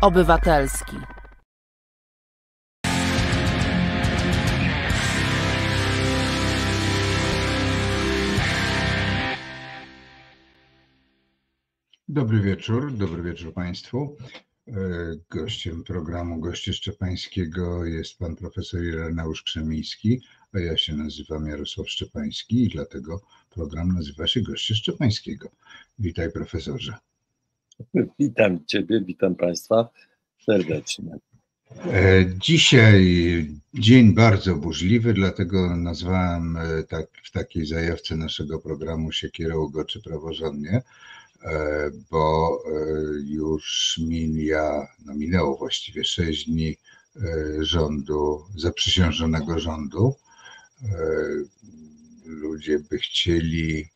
Obywatelski. Dobry wieczór, dobry wieczór Państwu. E, gościem programu Goście Szczepańskiego jest pan profesor Ireneusz Krzemiński, a ja się nazywam Jarosław Szczepański i dlatego program nazywa się Goście Szczepańskiego. Witaj profesorze. Witam Ciebie, witam Państwa serdecznie. E, dzisiaj dzień bardzo burzliwy, dlatego nazwałem e, tak, w takiej zajawce naszego programu Siekierę Ugoczy Praworządnie, e, bo już minia, no minęło właściwie sześć dni rządu, zaprzysiężonego rządu. Ludzie by chcieli,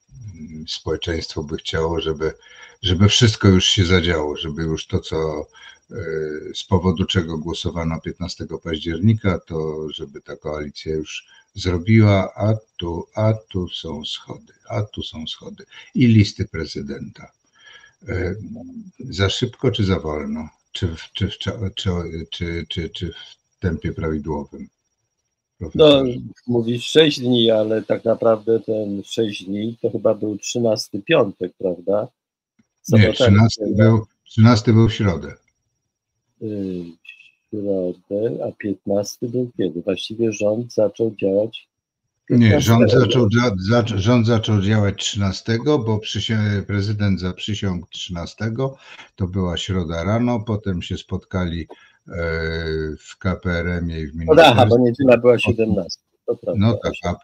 społeczeństwo by chciało, żeby żeby wszystko już się zadziało, żeby już to, co e, z powodu czego głosowano 15 października, to żeby ta koalicja już zrobiła, a tu, a tu są schody, a tu są schody i listy prezydenta. E, za szybko czy za wolno? Czy, czy, czy, czy, czy, czy w tempie prawidłowym? No, mówisz 6 dni, ale tak naprawdę ten 6 dni to chyba był 13 piątek, prawda? Nie, 13 był, 13 był w środę. Y, środę, a 15 był kiedy? Właściwie rząd zaczął działać. 15. Nie, rząd zaczął, za, rząd zaczął działać 13, bo prezydent zaprzysiągł 13, to była środa rano, potem się spotkali w KPRM-ie i w ministerstwie. No, bo niedziela była 17. no tak, a,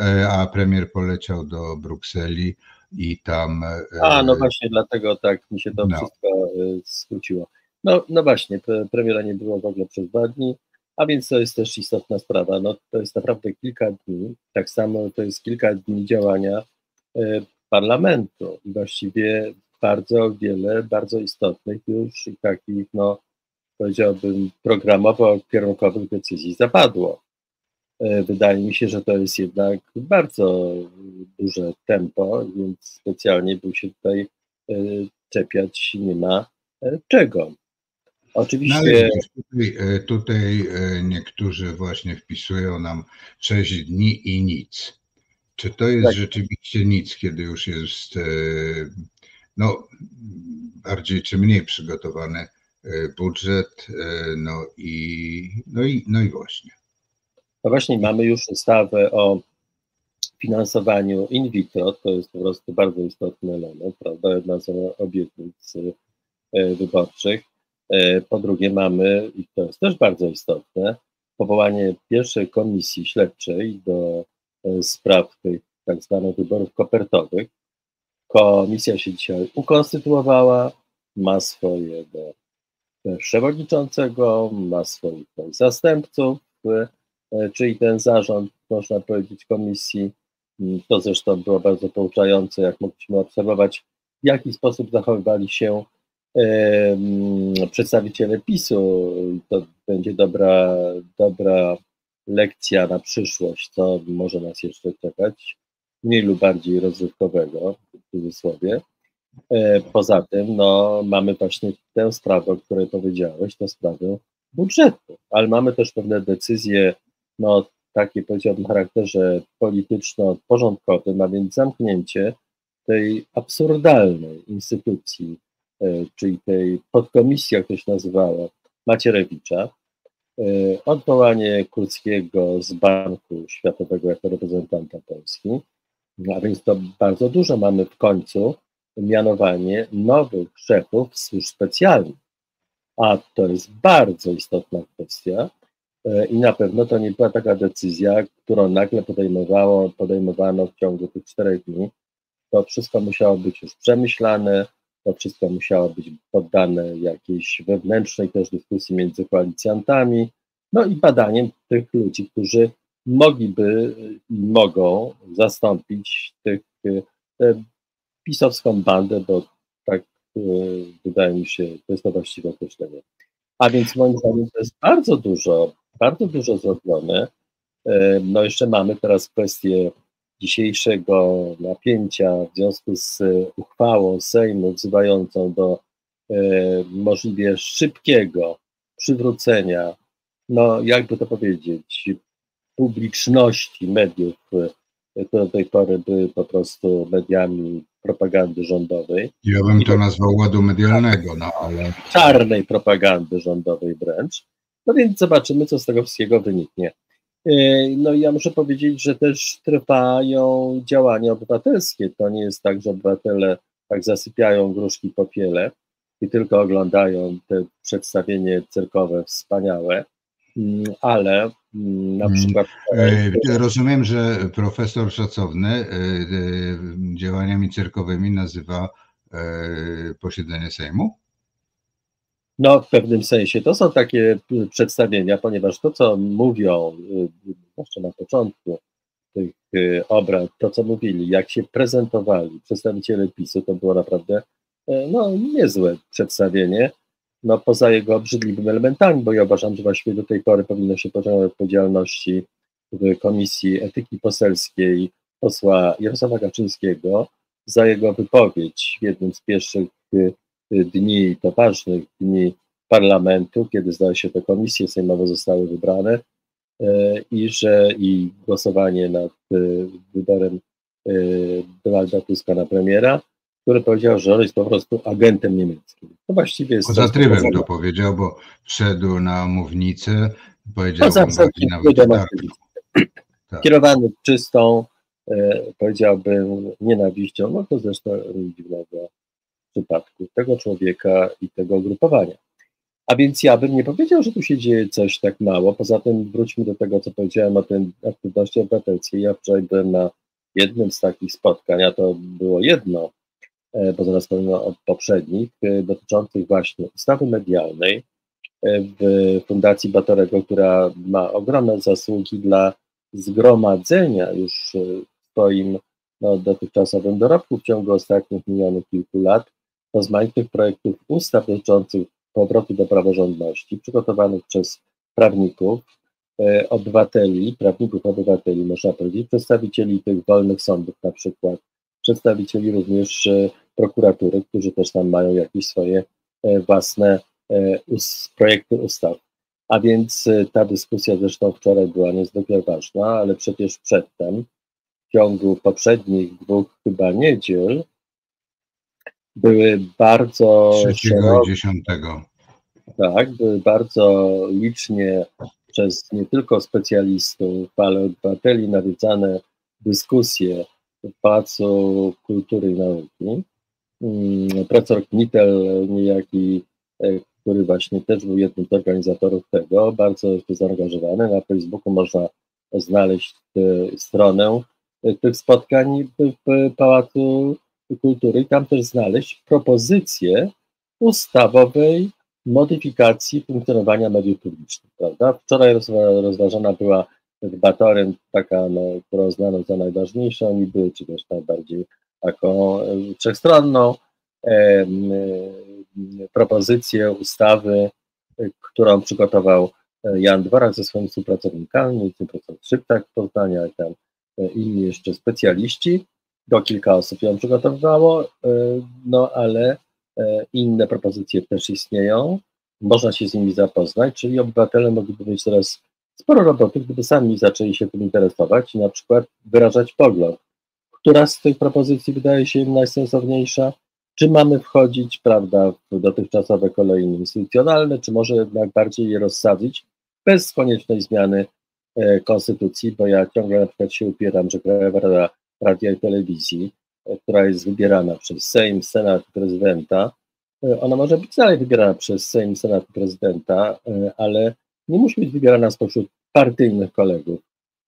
e, a premier poleciał do Brukseli i tam. A, no e, właśnie, dlatego tak mi się to no. wszystko e, skróciło. No, no właśnie, premiera nie było w ogóle przez dwa dni, a więc to jest też istotna sprawa. No, to jest naprawdę kilka dni, tak samo to jest kilka dni działania e, parlamentu i właściwie bardzo wiele, bardzo istotnych już takich, no powiedziałbym, programowo-kierunkowych decyzji zapadło. E, wydaje mi się, że to jest jednak bardzo duże tempo, więc specjalnie by się tutaj e, czepiać nie ma e, czego. Oczywiście. No, tutaj, tutaj niektórzy właśnie wpisują nam 6 dni i nic. Czy to jest tak. rzeczywiście nic, kiedy już jest no, bardziej czy mniej przygotowany budżet, no i, no i, no i właśnie. No właśnie mamy już ustawę o finansowaniu in vitro, to jest po prostu bardzo istotny element, prawda, jedna z obietnic e, wyborczych. E, po drugie mamy, i to jest też bardzo istotne, powołanie pierwszej komisji śledczej do e, spraw tych tak zwanych wyborów kopertowych. Komisja się dzisiaj ukonstytuowała, ma swojego przewodniczącego, ma swoich zastępców, E, czyli ten zarząd, można powiedzieć, komisji, mm, to zresztą było bardzo pouczające, jak mogliśmy obserwować, w jaki sposób zachowywali się e, przedstawiciele PiSu. To będzie dobra, dobra lekcja na przyszłość, co może nas jeszcze czekać, mniej lub bardziej rozrywkowego, w cudzysłowie. E, poza tym, no, mamy właśnie tę sprawę, o której powiedziałeś, tę sprawę budżetu, ale mamy też pewne decyzje no, takie powiedziałbym charakterze polityczno-porządkowym, a więc zamknięcie tej absurdalnej instytucji, e, czyli tej podkomisji, jak to się nazywało, Macierewicza, e, odwołanie Kurskiego z Banku Światowego jako reprezentanta Polski, a więc to bardzo dużo mamy w końcu mianowanie nowych szefów służb specjalnych. A to jest bardzo istotna kwestia, E, I na pewno to nie była taka decyzja, którą nagle podejmowało, podejmowano w ciągu tych czterech dni. To wszystko musiało być już przemyślane, to wszystko musiało być poddane jakiejś wewnętrznej też dyskusji między koalicjantami, no i badaniem tych ludzi, którzy mogliby i mogą zastąpić tych e, pisowską bandę, bo tak e, wydaje mi się, to jest to właściwe określenie. A więc moim zdaniem to jest bardzo dużo, bardzo dużo zrobione. E, no jeszcze mamy teraz kwestię dzisiejszego napięcia w związku z uchwałą Sejmu wzywającą do możliwie szybkiego przywrócenia, no jakby to powiedzieć, publiczności mediów, które do tej pory były po prostu mediami propagandy rządowej. Ja bym to nazwał ładu medialnego, no ale. Czarnej propagandy rządowej wręcz. No więc zobaczymy, co z tego wszystkiego wyniknie. E, no i ja muszę powiedzieć, że też trwają działania obywatelskie. To nie jest tak, że obywatele tak zasypiają gruszki po piele i tylko oglądają te przedstawienie cyrkowe wspaniałe, mm, ale na Mm. przykład E, Rozumiem, że profesor szacowny e, e, działaniami cyrkowymi nazywa e, posiedzenie Sejmu? No, w pewnym sensie to są takie przedstawienia, ponieważ to, co mówią, zwłaszcza na początku tych obrad, to, co mówili, jak się prezentowali przedstawiciele PiSu, to było naprawdę e, no, niezłe przedstawienie. No, poza jego obrzydliwymi elementami, bo ja uważam, że właściwie do tej pory powinno się pociągnąć odpowiedzialności w Komisji Etyki Poselskiej posła Jarosława Kaczyńskiego za jego wypowiedź w jednym z pierwszych y, dni, to ważnych dni parlamentu, kiedy zdaje się te komisje sejmowe zostały wybrane e, i że i głosowanie nad wyborem Donalda Tuska na premiera, który powiedział, że on jest po prostu agentem niemieckim. To właściwie jest... Poza trybem to powiedział, bo wszedł na mównicę, powiedział Poza uwagi wszelkim nawet tak. Tak. Kierowany czystą, e, powiedziałbym, nienawiścią, no to zresztą nic dziwnego w przypadku tego człowieka i tego ugrupowania. A więc ja bym nie powiedział, że tu się dzieje coś tak mało. Poza tym wróćmy do tego, co powiedziałem o tej aktywności obywatelskiej. Ja wczoraj byłem na jednym z takich spotkań, a to było jedno, bo zaraz powiem o poprzednich, e, dotyczących właśnie ustawy medialnej e, w Fundacji Batorego, która ma ogromne zasługi dla zgromadzenia już e, w swoim no, dotychczasowym dorobku w ciągu ostatnich minionych kilku lat rozmaitych projektów ustaw dotyczących powrotu do praworządności, przygotowanych przez prawników, e, obywateli, prawników obywateli, można powiedzieć, przedstawicieli tych wolnych sądów na przykład, przedstawicieli również e, prokuratury, którzy też tam mają jakieś swoje e, własne e, projekty ustaw. A więc ta dyskusja zresztą wczoraj była niezwykle ważna, ale przecież przedtem, w ciągu poprzednich dwóch chyba niedziel, były bardzo trzeciego szerokie, i dziesiątego. tak, były bardzo licznie przez nie tylko specjalistów, ale obywateli nawiedzane dyskusje Pałacu Kultury i Nauki. Mm, Profesor Knittel, niejaki, e, który właśnie też był jednym z organizatorów tego, bardzo jest zaangażowany. Na Facebooku można znaleźć e, stronę e, tych spotkań w Pałacu Kultury tam też znaleźć propozycje ustawowej modyfikacji funkcjonowania mediów publicznych, prawda? Wczoraj rozwa- rozważana była w Batorym taka, no, którą znano za najważniejszą niby, czy też najbardziej taką e, wszechstronną e, propozycję ustawy, e, którą przygotował e, Jan Dworak ze swoimi współpracownikami, innymi profesor Szybtak z Poznania i tam inni jeszcze specjaliści. Do kilka osób ją przygotowywało, no ale inne propozycje też istnieją. Można się z nimi zapoznać, czyli obywatele mogliby mieć teraz sporo roboty, gdyby sami zaczęli się tym interesować i na przykład wyrażać pogląd. Która z tych propozycji wydaje się im najsensowniejsza? Czy mamy wchodzić, prawda, w dotychczasowe kolejne instytucjonalne, czy może jednak bardziej je rozsadzić bez koniecznej zmiany e, konstytucji, bo ja ciągle na przykład się upieram, że Krajowa Rada Radia i Telewizji, e, która jest wybierana przez Sejm, Senat Prezydenta, e, ona może być dalej wybierana przez Sejm, Senat Prezydenta, e, ale nie musi być wybierana spośród partyjnych kolegów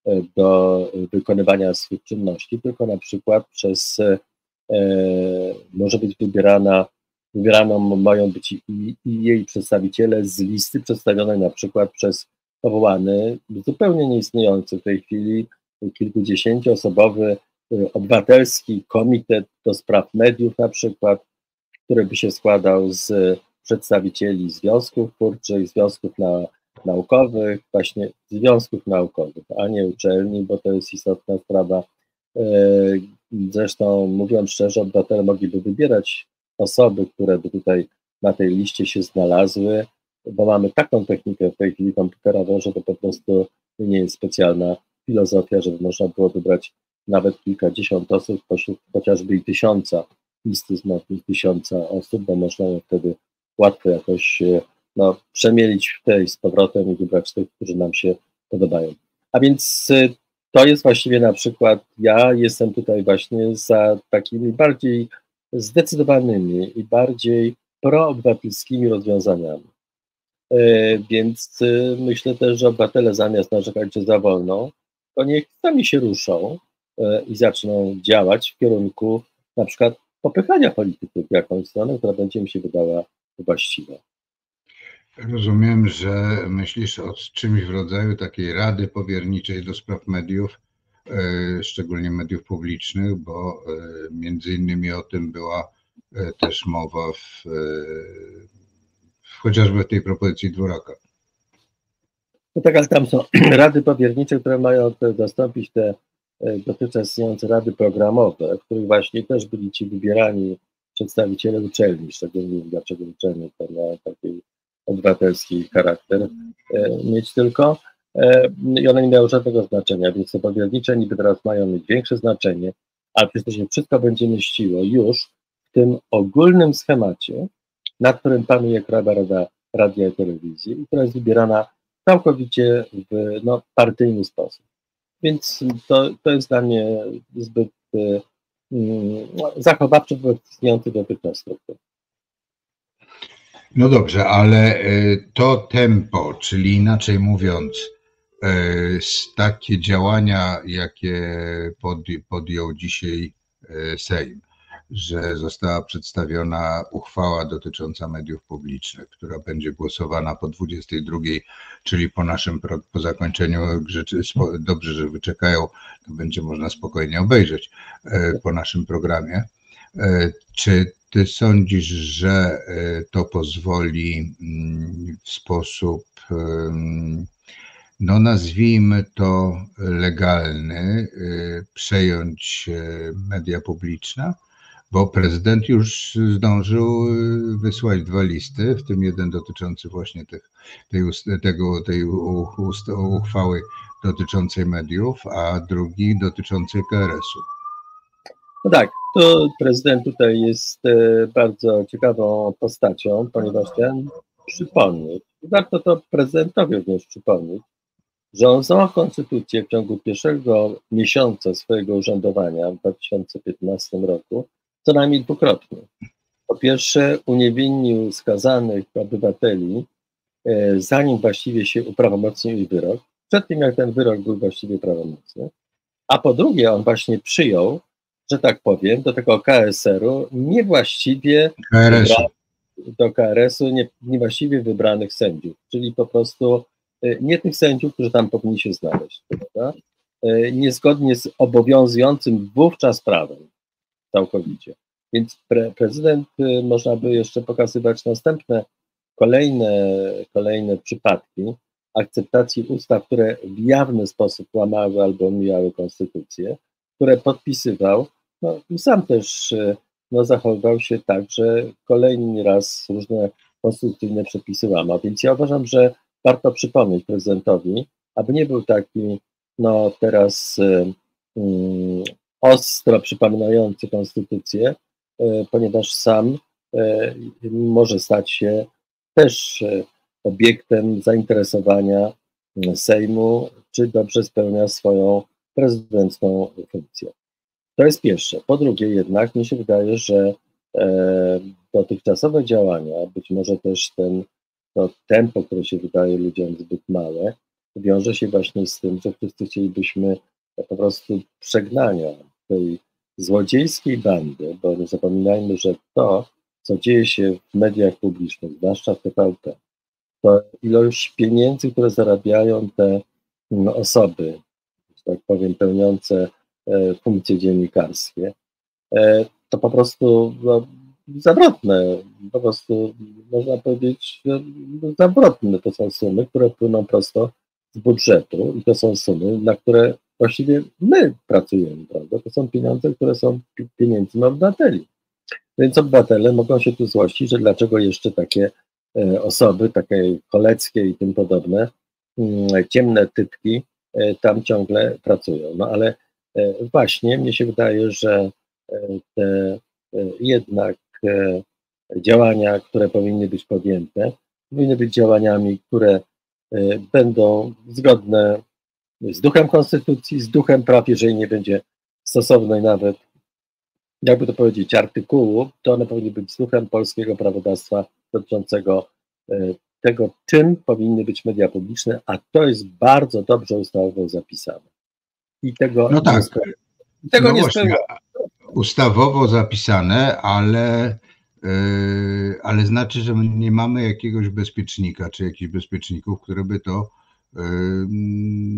e, do wykonywania swych czynności, tylko na przykład przez, e, może być wybierana, wybieraną mają być i, i jej przedstawiciele z listy przedstawionej na przykład przez powołany, zupełnie nieistniejący w tej chwili kilkudziesięcioosobowy e, obywatelski komitet do spraw mediów na przykład, który by się składał z przedstawicieli związków twórczych, związków na, naukowych, właśnie związków naukowych, a nie uczelni, bo to jest istotna sprawa. E, Zresztą mówiąc szczerze, obywatele mogliby wybierać osoby, które by tutaj na tej liście się znalazły, bo mamy taką technikę w tej chwili komputerową, że to po prostu nie jest specjalna filozofia, żeby można było wybrać nawet kilkadziesiąt osób, pośród chociażby i tysiąca listy z tysiąca osób, bo można wtedy łatwo jakoś e, no, przemielić w tej z powrotem i wybrać tych, którzy nam się podobają. A więc e, to jest właściwie na przykład, ja jestem tutaj właśnie za takimi bardziej zdecydowanymi i bardziej proobywatelskimi rozwiązaniami. E, więc myślę też, że obywatele zamiast narzekać, że za wolno, to niech sami się ruszą i zaczną działać w kierunku na przykład popychania polityków w jakąś stronę, która będzie mi się wydała właściwa. Rozumiem, że myślisz o czymś w rodzaju takiej rady powierniczej do spraw mediów, e, szczególnie mediów publicznych, bo e, między innymi o tym była e, też mowa w, chociażby w tej propozycji dwuraka. No tak, ale tam są rady powiernicze, które mają zastąpić te dotychczas istniejące rady programowe, w których właśnie też byli ci wybierani przedstawiciele uczelni, szczególnie dlaczego uczelnie to miały taki obywatelski charakter e, mieć tylko e, i one nie miały żadnego znaczenia, więc te powiernicze niby teraz mają mieć większe znaczenie, ale przecież to się wszystko będzie mieściło już w tym ogólnym schemacie, na którym panuje Krajowa Rada Radia i Telewizji i która jest wybierana całkowicie w no, partyjny sposób. Więc to, to jest dla mnie zbyt y, zachowawczy wobec istniejących dotychczas struktur. No dobrze, ale y, to tempo, czyli inaczej mówiąc, y, takie działania, jakie podjął dzisiaj Sejm, że została przedstawiona uchwała dotycząca mediów publicznych, która będzie głosowana po 22, czyli po naszym, po zakończeniu, dobrze, że wyczekają, to będzie można spokojnie obejrzeć e, po naszym programie. E, czy ty sądzisz, że e, to pozwoli mm, w sposób, no nazwijmy to legalny, przejąć media publiczne? bo prezydent już zdążył wysłać dwa listy, w tym jeden dotyczący właśnie tych, tej, tego, tej uchwały dotyczącej mediów, a drugi dotyczący KRS-u. No tak, to prezydent tutaj jest e, bardzo ciekawą postacią, ponieważ chciałem przypomnieć, warto to prezydentowi również przypomnieć, że on złamał konstytucję w ciągu pierwszego miesiąca swojego urzędowania w 2015 roku co najmniej dwukrotnie. Po pierwsze, uniewinnił skazanych obywateli, e, zanim właściwie się uprawomocnił ich wyrok, przed tym jak ten wyrok był właściwie prawomocny. A po drugie, on właśnie przyjął, że tak powiem, do tego KSR-u niewłaściwie KRS do KRS-u nie, niewłaściwie wybranych sędziów, czyli po prostu e, nie tych sędziów, którzy tam powinni się znaleźć, prawda? E, niezgodnie z obowiązującym wówczas prawem całkowicie. Więc pre, prezydent y, można by jeszcze pokazywać następne, kolejne, kolejne przypadki akceptacji ustaw, które w jawny sposób łamały albo mijały konstytucję, które podpisywał. No, sam też y, no, zachowywał się tak, że kolejny raz różne konstytucyjne przepisy łamał. Więc ja uważam, że warto przypomnieć prezydentowi, aby nie był taki, no teraz mm, ostro przypominający konstytucję, e, ponieważ sam e, może stać się też e, obiektem zainteresowania Sejmu, czy dobrze spełnia swoją prezydencką funkcję. To jest pierwsze. Po drugie, jednak mi się wydaje, że dotychczasowe działania, być może też ten to tempo, które się wydaje ludziom zbyt małe, wiąże się właśnie z tym, że wszyscy chcielibyśmy po prostu przegnania tej złodziejskiej bandy, bo nie zapominajmy, że to, co dzieje się w mediach publicznych, zwłaszcza w TVP, to ilość pieniędzy, które zarabiają te mm, osoby, że tak powiem, pełniące e, funkcje dziennikarskie, e, to po prostu no, zawrotne, po prostu można powiedzieć, że zawrotne to są sumy, które płyną prosto z budżetu i to są sumy, na które właściwie my pracujemy, prawda? To są pieniądze, które są pieniędzmi obywateli. Więc obywatele mogą się tu złościć, że dlaczego jeszcze takie e, osoby, takie koleckie i tym podobne, mm, ciemne typki tam ciągle pracują. No ale właśnie mnie się wydaje, że te jednak działania, które powinny być podjęte, powinny być działaniami, które będą zgodne z duchem konstytucji, z duchem praw, jeżeli nie będzie stosownej nawet, jakby to powiedzieć, artykułu, to one powinny być z duchem polskiego prawodawstwa dotyczącego e, tego, czym powinny być media publiczne, a to jest bardzo dobrze ustawowo zapisane. I tego no tak. nie tego no nie właśnie, Ustawowo zapisane, ale, yy, ale znaczy, że nie mamy jakiegoś bezpiecznika, czy jakichś bezpieczników, które by to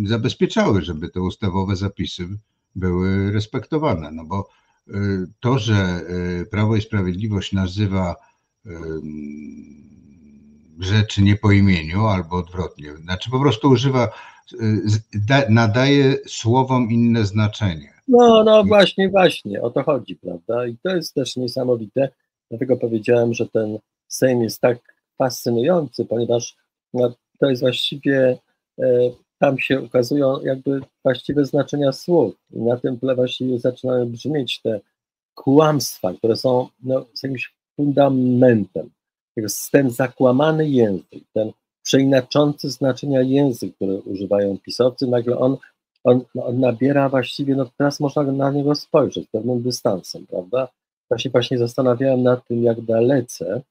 zabezpieczały, żeby te ustawowe zapisy były respektowane. No bo y, to, że Prawo i Sprawiedliwość nazywa rzeczy nie po imieniu albo odwrotnie, znaczy po prostu używa, nadaje słowom inne znaczenie. No, no właśnie, właśnie, o to chodzi, prawda? I to jest też niesamowite, dlatego powiedziałem, że ten Sejm jest tak fascynujący, ponieważ no, to jest właściwie E, tam się ukazują jakby właściwe znaczenia słów i na tym tle właściwie zaczynają brzmieć te kłamstwa, które są no, jakimś fundamentem. Ten zakłamany język, ten przeinaczący znaczenia język, który używają pisowcy, nagle on, on, no, on nabiera właściwie, no teraz można na niego spojrzeć pewnym dystansem, prawda? Ja się właśnie zastanawiałem nad tym, jak dalece,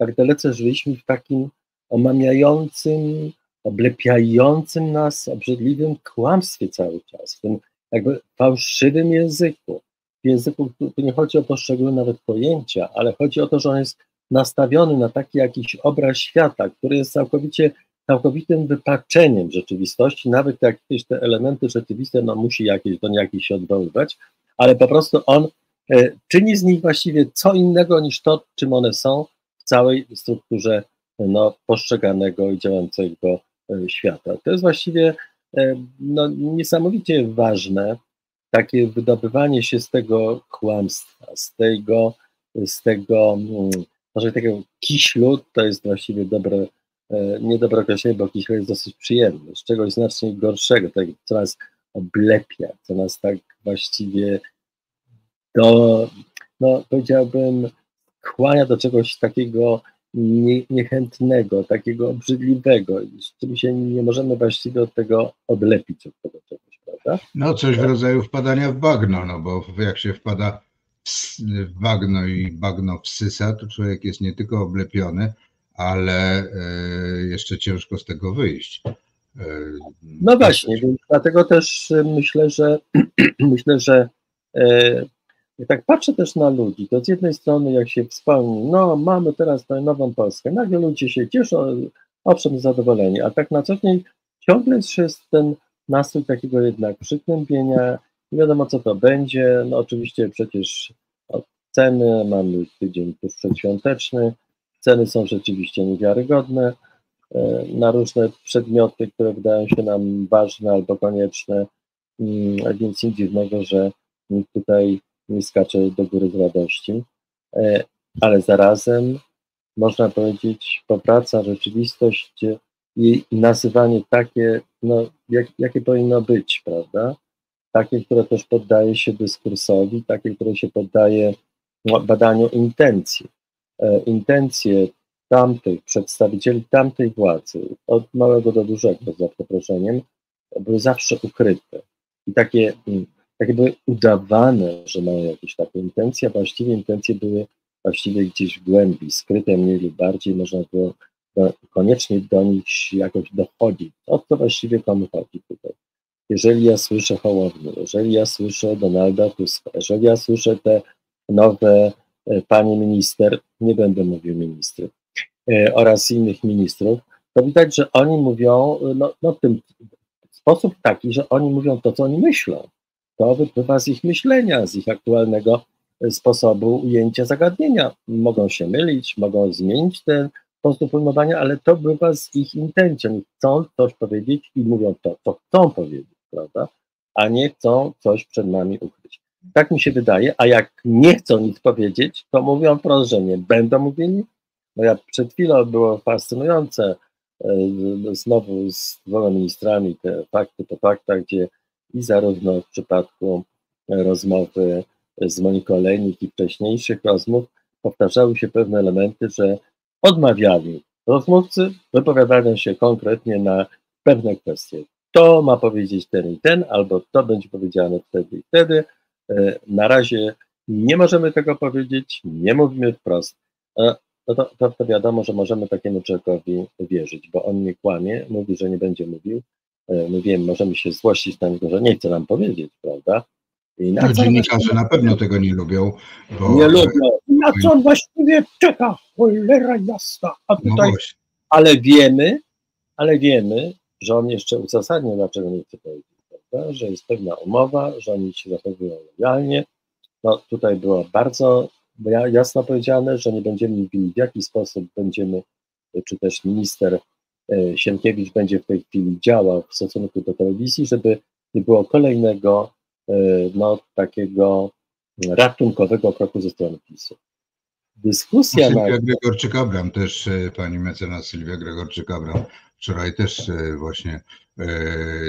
jak dalece żyliśmy w takim omamiającym, oblepiającym nas obrzydliwym kłamstwie cały czas, w tym jakby fałszywym języku. W języku, tu nie chodzi o poszczególne nawet pojęcia, ale chodzi o to, że on jest nastawiony na taki jakiś obraz świata, który jest całkowicie, całkowitym wypaczeniem rzeczywistości, nawet jakieś te elementy rzeczywiste, no musi jakieś do niej się odwoływać, ale po prostu on e, czyni z nich właściwie co innego niż to, czym one są w całej strukturze no, postrzeganego i działającego E, świata. To jest właściwie e, no, niesamowicie ważne, takie wydobywanie się z tego kłamstwa, z tego, z tego, mm, może tego kiślu, to jest właściwie dobre, e, niedobre określenie, bo kiślu jest dosyć przyjemny, z czegoś znacznie gorszego, tak, co nas oblepia, co nas tak właściwie do, no powiedziałbym, kłania do czegoś takiego nie, niechętnego, takiego obrzydliwego, z czym się nie możemy właściwie od tego odlepić, od tego czegoś, prawda? No coś w rodzaju wpadania w bagno, no bo jak się wpada bagno i bagno wsysa, to człowiek jest nie tylko oblepiony, ale e, jeszcze ciężko z tego wyjść. E, no właśnie, więc dlatego też myślę, że myślę, że e, tak patrzę też na ludzi, to z jednej strony jak się wspomni, no mamy teraz tę nową Polskę, nagle ludzie się cieszą, owszem zadowoleni, a tak na co dzień ciągle jest ten nastrój takiego jednak przygnębienia, nie wiadomo co to będzie, no oczywiście przecież ceny, mamy tydzień przedświąteczny, ceny są rzeczywiście niewiarygodne. E, na różne przedmioty, które wydają się nam ważne albo konieczne, mm, więc nic dziwnego, że tutaj nie skacze do góry z radości, e, ale zarazem można powiedzieć, powraca rzeczywistość i nazywanie takie, no, jak, jakie powinno być, prawda? Takie, które też poddaje się dyskursowi, takie, które się poddaje badaniu intencji. E, intencje tamtych przedstawicieli tamtej władzy, od małego do dużego, za przeproszeniem, były zawsze ukryte. I takie mm, tak jakby udawane, że mają jakieś takie intencje, a właściwie intencje były właściwie gdzieś w głębi, skryte mniej lub bardziej, można było koniecznie do nich jakoś dochodzić. O co właściwie komu chodzi tutaj? Jeżeli ja słyszę Hołownię, jeżeli ja słyszę Donalda Tuska, jeżeli ja słyszę te nowe e, panie minister, nie będę mówił ministrów, e, oraz innych ministrów, to widać, że oni mówią no, no tym w sposób taki, że oni mówią to, co oni myślą to wypływa z ich myślenia, z ich aktualnego e, sposobu ujęcia zagadnienia. Mogą się mylić, mogą zmienić ten sposób pojmowania, ale to bywa z ich intencją. Chcą coś powiedzieć i mówią to, co chcą powiedzieć, prawda? A nie chcą coś przed nami ukryć. Tak mi się wydaje, a jak nie chcą nic powiedzieć, to mówią wprost, że nie będą mówili. No ja przed chwilą było fascynujące, e, znowu z dwoma ministrami te fakty po faktach, gdzie i zarówno w przypadku rozmowy z Moniką Olejnik i wcześniejszych rozmów powtarzały się pewne elementy, że odmawiali rozmówcy wypowiadają się konkretnie na pewne kwestie. To ma powiedzieć ten i ten, albo to będzie powiedziane wtedy i wtedy. E, na razie nie możemy tego powiedzieć, nie mówimy wprost. E, no to, to, to wiadomo, że możemy takiemu człowiekowi wierzyć, bo on nie kłamie, mówi, że nie będzie mówił. E, my wiemy, możemy się złościć na niego, że nie chce nam powiedzieć, prawda? I na no, dziennikarze na pewno tego nie lubią. Bo... Nie lubią. Na co on właściwie czeka? Cholera jasna. A no tutaj... No ale wiemy, ale wiemy, że on jeszcze uzasadnia, dlaczego nie chce powiedzieć, prawda? że jest pewna umowa, że oni się zachowują lojalnie. No tutaj było bardzo jasno powiedziane, że nie będziemy mówili w jaki sposób będziemy, czy też minister e, Sienkiewicz będzie w tej chwili działał w stosunku do telewizji, żeby nie było kolejnego e, no, takiego ratunkowego kroku ze strony PiSu. Dyskusja Sylwia na... Gregorczyk-Abram też, e, pani mecenas Sylwia Gregorczyk-Abram wczoraj też właśnie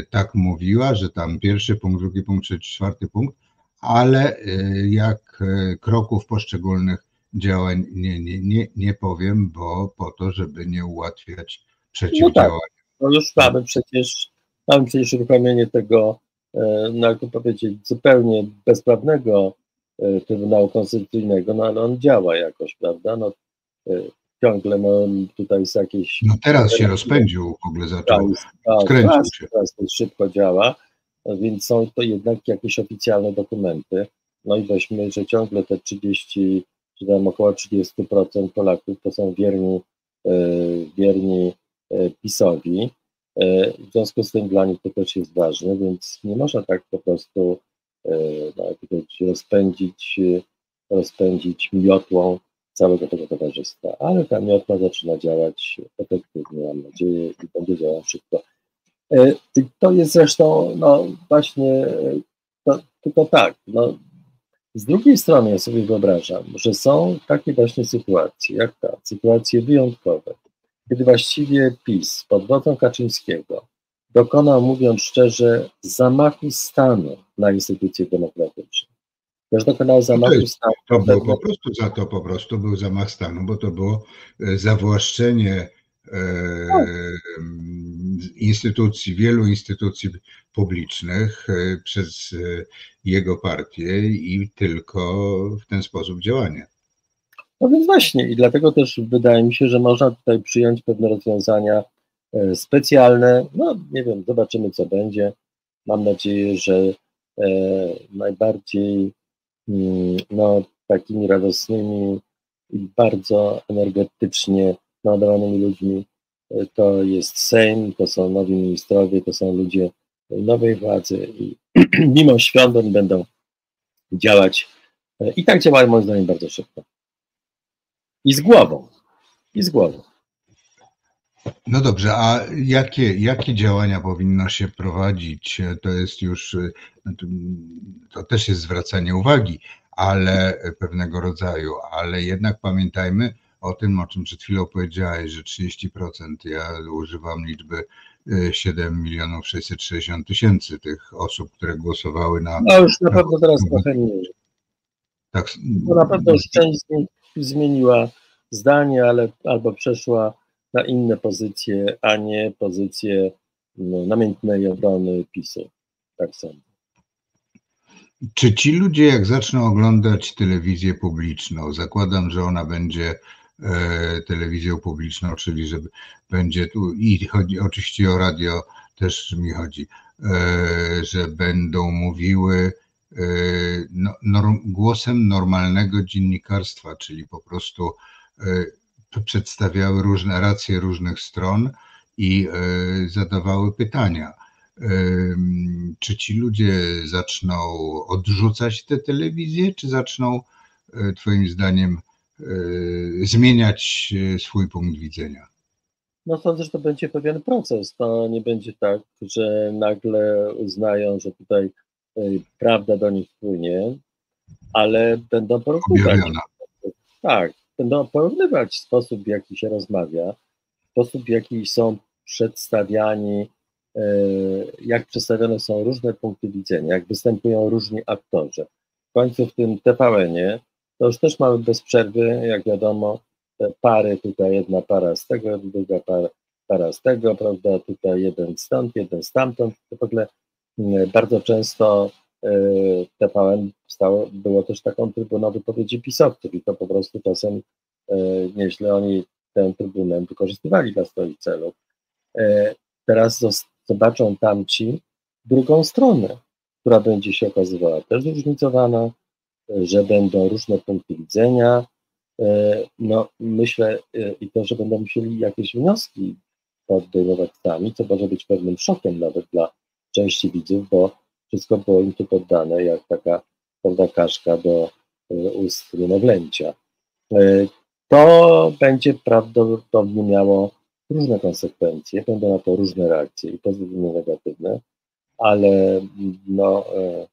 tak mówiła, że tam pierwszy punkt, drugi punkt, trzeci, czwarty punkt, ale jak kroków poszczególnych działań nie, nie, nie, nie powiem, bo po to, żeby nie ułatwiać przeciwdziałania. No, tak. no już mamy przecież, mamy przecież uruchomienie tego, e, no jak to powiedzieć, zupełnie bezprawnego e, Trybunału Konstytucyjnego, no ale on działa jakoś, prawda? No, e, ciągle no, tutaj jest jakieś... No teraz się rozpędził, w ogóle zaczął, tak, skręcił teraz, się. Teraz to szybko działa, więc są to jednak jakieś oficjalne dokumenty. No i weźmy, że ciągle te 30, czy tam około 30% Polaków to są wierni, wierni E, PiSowi. E, w związku z tym dla nich to też jest ważne, więc nie można tak po prostu e, no, rozpędzić, rozpędzić miotłą całego tego towarzystwa. Ale ta miotła zaczyna działać efektywnie, mam nadzieję, i będzie działała szybko. To jest zresztą, no właśnie, to, tylko tak, no, z drugiej strony ja sobie wyobrażam, że są takie właśnie sytuacje, jak ta, sytuacje wyjątkowe, kiedy właściwie PiS pod wodzą Kaczyńskiego dokonał, mówiąc szczerze, zamachu stanu na instytucje demokratyczne. Też dokonał zamachu to jest, stanu. To był po prostu za to po prostu był zamach stanu, bo to było e, zawłaszczenie e, instytucji, wielu instytucji publicznych e, przez jego partię i tylko w ten sposób działanie. No więc właśnie i dlatego też wydaje mi się, że można tutaj przyjąć pewne rozwiązania specjalne. No nie wiem, zobaczymy co będzie. Mam nadzieję, że najbardziej no, takimi radosnymi i bardzo energetycznie naładowanymi ludźmi e, to jest Sejm, to są nowi ministrowie, to są ludzie nowej władzy i mimo świąt będą działać i tak działają moim zdaniem bardzo szybko. I z głową. I z głową. No dobrze, a jakie, jakie działania powinno się prowadzić? To jest już, to też jest zwracanie uwagi, ale pewnego rodzaju, ale jednak pamiętajmy o tym, o czym przed chwilą powiedziałeś, że 30%, ja używam liczby 7 milionów 660 tysięcy tych osób, które głosowały na. No już na pewno teraz trochę mniej. Tak, no na pewno już część z nich zmieniła zdanie, ale albo przeszła na inne pozycje, a nie pozycję no, namiętnej obrony PiSu. Tak sądzę. Czy ci ludzie, jak zaczną oglądać telewizję publiczną, zakładam, że ona będzie e, telewizją publiczną, czyli że będzie tu, i chodzi oczywiście o radio też mi chodzi, e, że będą mówiły e, no, norm, głosem normalnego dziennikarstwa, czyli po prostu E, przedstawiały różne racje różnych stron i e, zadawały pytania. E, czy ci ludzie zaczną odrzucać tę telewizję, czy zaczną, Twoim zdaniem, zmieniać swój punkt widzenia? No sądzę, że to będzie pewien proces. To nie będzie tak, że nagle uznają, że tutaj prawda do nich płynie, ale będą porównywać. Tak, będą porównywać sposób, w jaki się rozmawia, sposób, w jaki są przedstawiani, e, jak przedstawione są różne punkty widzenia, jak występują różni aktorzy. W końcu w tym TVN-ie to już też mamy bez przerwy, jak wiadomo, pary, tutaj jedna para z tego, druga para, para z tego, prawda, tutaj jeden stąd, jeden stamtąd. To w ogóle mm, bardzo często TVN stało, było też taką trybuną wypowiedzi pisowców i to po prostu czasem e, nieźle oni tę trybunę wykorzystywali dla swoich celów. E, teraz zobaczą tamci drugą stronę, która będzie się okazywała też zróżnicowana, że będą różne punkty widzenia. No, myślę i to, że będą musieli jakieś wnioski podejmować sami, co może być pewnym szokiem nawet dla części widzów, bo wszystko było im tu poddane jak taka prawda, kaszka do e, ust niemowlęcia. E, to będzie prawdopodobnie miało różne konsekwencje, będą na to różne reakcje, i pozytywne, i negatywne, ale no, e,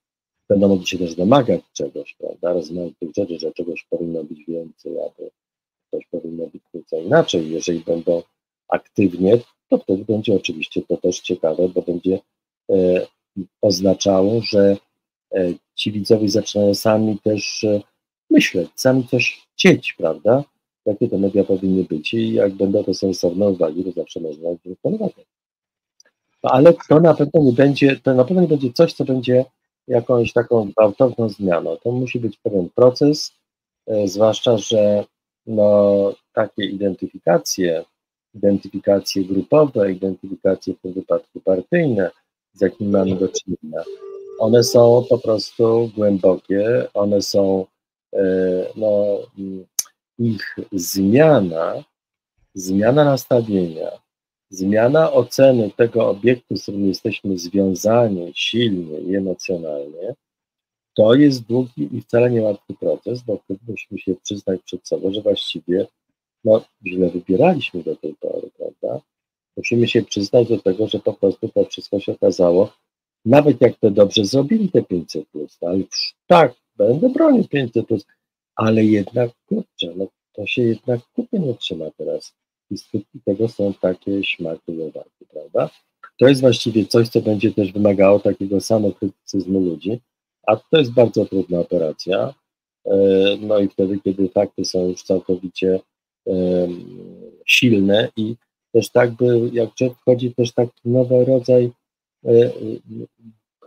będą mogli się też domagać czegoś, prawda, rozmaitych rzeczy, że czegoś powinno być więcej, aby coś powinno być nieco inaczej. Jeżeli będą aktywnie, to wtedy będzie oczywiście to też ciekawe, bo będzie oznaczało, że e, ci widzowie zaczynają sami też e, myśleć, sami coś chcieć, prawda? Jakie te media powinny być i jak będą to sensowne uwagi, to zawsze można ich wykonywać. No, ale to na pewno nie będzie, to na pewno nie będzie coś, co będzie jakąś taką gwałtowną zmianą. To musi być pewien proces, zwłaszcza, że no, takie identyfikacje identyfikacje grupowe, identyfikacje w tym wypadku partyjne, z jakimi mamy do czynienia. One są po prostu głębokie, one są, e, no, ich zmiana, zmiana nastawienia, zmiana oceny tego obiektu, z którym jesteśmy związani silnie i emocjonalnie, to jest długi i wcale nie łatwy proces, bo musimy się przyznać przed sobą, że właściwie no, źle wybieraliśmy do tej pory, prawda? Musimy się przyznać do tego, że po prostu to wszystko się okazało, nawet jak to dobrze zrobili te 500 plus, no, ale tak, będę bronił 500 plus, ale jednak, kurczę, no to się jednak kupy nie trzyma teraz. I skutki tego są takie śmaki i prawda? To jest właściwie coś, co będzie też wymagało takiego samokrytycyzmu ludzi, a to jest bardzo trudna operacja. E, no i wtedy, kiedy fakty są już całkowicie silne i też tak by, jak wchodzi też taki nowy rodzaj e,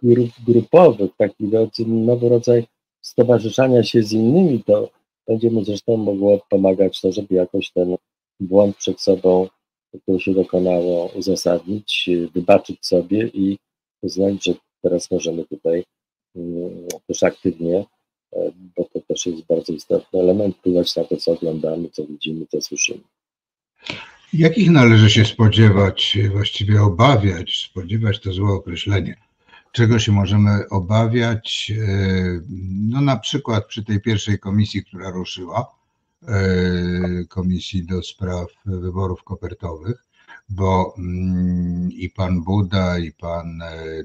grup grupowych, taki nowy rodzaj stowarzyszania się z innymi, to będzie mu zresztą mogło pomagać to, żeby jakoś ten błąd przed sobą, który się dokonało, uzasadnić, wybaczyć sobie i uznać, że teraz możemy tutaj mm, też aktywnie E, bo to też jest bardzo istotny element, wpływać na to, co oglądamy, co widzimy, co słyszymy. Jakich należy się spodziewać, właściwie obawiać, spodziewać to złe określenie, czego się możemy obawiać, e, no na przykład przy tej pierwszej komisji, która ruszyła, e, komisji do spraw wyborów kopertowych, bo mm, i pan Buda, i pan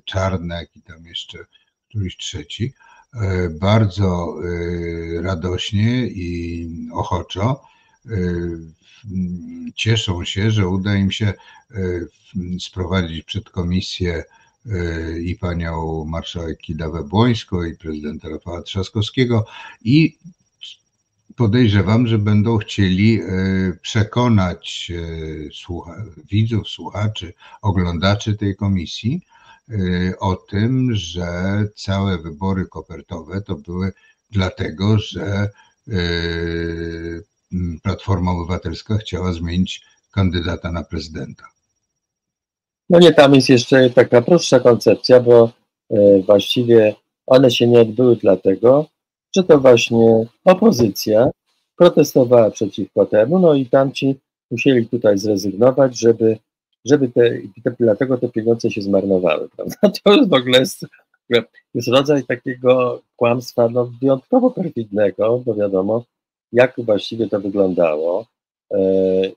Czarnek, i tam jeszcze któryś trzeci, E, bardzo e, radośnie i ochoczo e, cieszą się, że uda im się sprowadzić przed komisję i panią marszałek Kidawę Błońską i prezydenta Rafała Trzaskowskiego. I podejrzewam, że będą chcieli przekonać słucha widzów, słuchaczy, oglądaczy tej komisji, Y, o tym, że całe wybory kopertowe to były dlatego, że y, Platforma Obywatelska chciała zmienić kandydata na prezydenta. No nie, tam jest jeszcze taka prostsza koncepcja, bo y, właściwie one się nie odbyły dlatego, że to właśnie opozycja protestowała przeciwko temu, no i tamci musieli tutaj zrezygnować, żeby żeby te, te, dlatego te pieniądze się zmarnowały, prawda? To jest w ogóle jest, jest rodzaj takiego kłamstwa no, wyjątkowo perfidnego, bo wiadomo, jak właściwie to wyglądało e,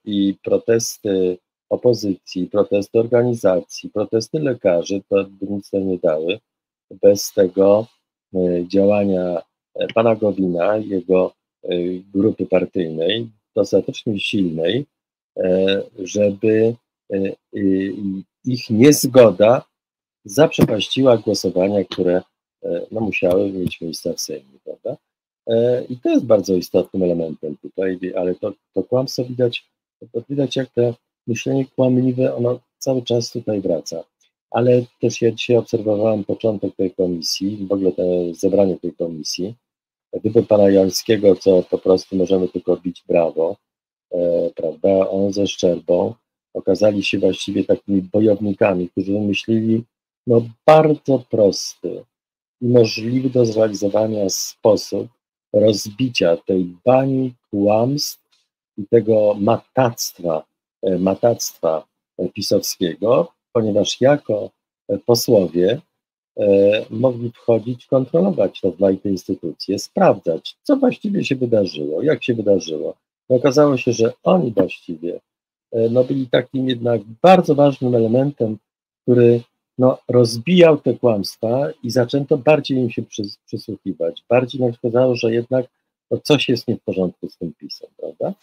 i protesty opozycji, protesty organizacji, protesty lekarzy, to by nic to nie dały. Bez tego e, działania pana Gowina, jego grupy partyjnej, dostatecznie silnej, żeby ich niezgoda zaprzepaściła głosowania, które no, musiały mieć miejsce w Sejmie, prawda? I to jest bardzo istotnym elementem tutaj, ale to, to kłamstwo widać, to widać jak to myślenie kłamliwe, ono cały czas tutaj wraca. Ale też ja dzisiaj obserwowałem początek tej komisji, w ogóle zebranie tej komisji. Wybór pana Jańskiego, co po prostu możemy tylko bić brawo, e, prawda? On ze Szczerbą okazali się właściwie takimi bojownikami, którzy wymyślili no, bardzo prosty i możliwy do zrealizowania sposób rozbicia tej bani kłamstw i tego matactwa, e, matactwa pisowskiego, ponieważ jako posłowie e, mogli wchodzić, kontrolować rozmaite instytucje, sprawdzać, co właściwie się wydarzyło, jak się wydarzyło. No, okazało się, że oni właściwie e, no, byli takim jednak bardzo ważnym elementem, który rozbijał te kłamstwa i zaczęto bardziej im się przysłuchiwać. Bardziej nam się że jednak no, coś jest nie w porządku z tym pisem, prawda?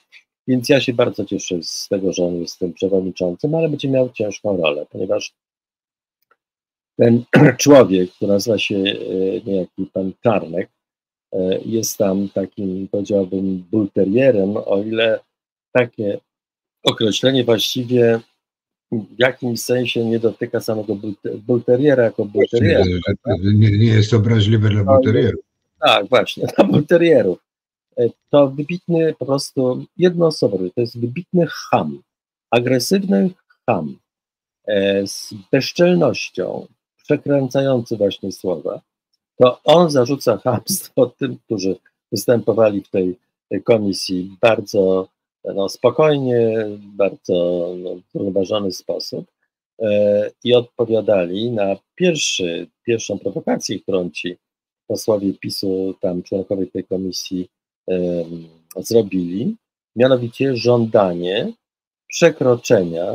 Więc ja się bardzo cieszę z tego, że on jest tym przewodniczącym, ale będzie miał ciężką rolę, ponieważ ten człowiek, który nazywa się e, niejaki pan Czarnek, e, jest tam takim, powiedziałbym, bulterierem, o ile takie określenie właściwie w jakimś sensie nie dotyka samego bulteriera jako bulteriera. Nie, nie jest obraźliwe dla bulterierów. Tak, właśnie, dla bulterierów. E, to wybitny po prostu jednoosobowy, to jest wybitny ham, agresywny ham, e, z bezczelnością, przekręcający właśnie słowa, to on zarzuca hamstwo tym, którzy występowali w tej komisji bardzo no, spokojnie, bardzo no, zrównoważony sposób e, i odpowiadali na pierwszy, pierwszą prowokację, którą ci posłowie PiSu, tam członkowie tej komisji zrobili, mianowicie żądanie przekroczenia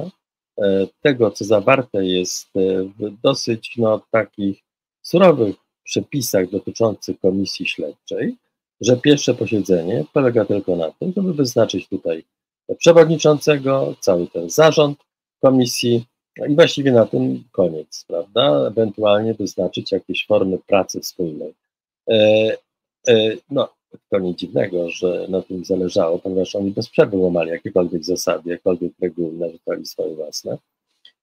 e, tego, co zawarte jest e, w dosyć no, takich surowych przepisach dotyczących komisji śledczej, że pierwsze posiedzenie polega tylko na tym, żeby wyznaczyć tutaj przewodniczącego, cały ten zarząd komisji no i właściwie na tym koniec, prawda? Ewentualnie wyznaczyć jakieś formy pracy wspólnej. E, no, to nic dziwnego, że na tym zależało, ponieważ oni bez przerwy łamali jakiekolwiek zasady, jakiekolwiek reguły, narzucali swoje własne.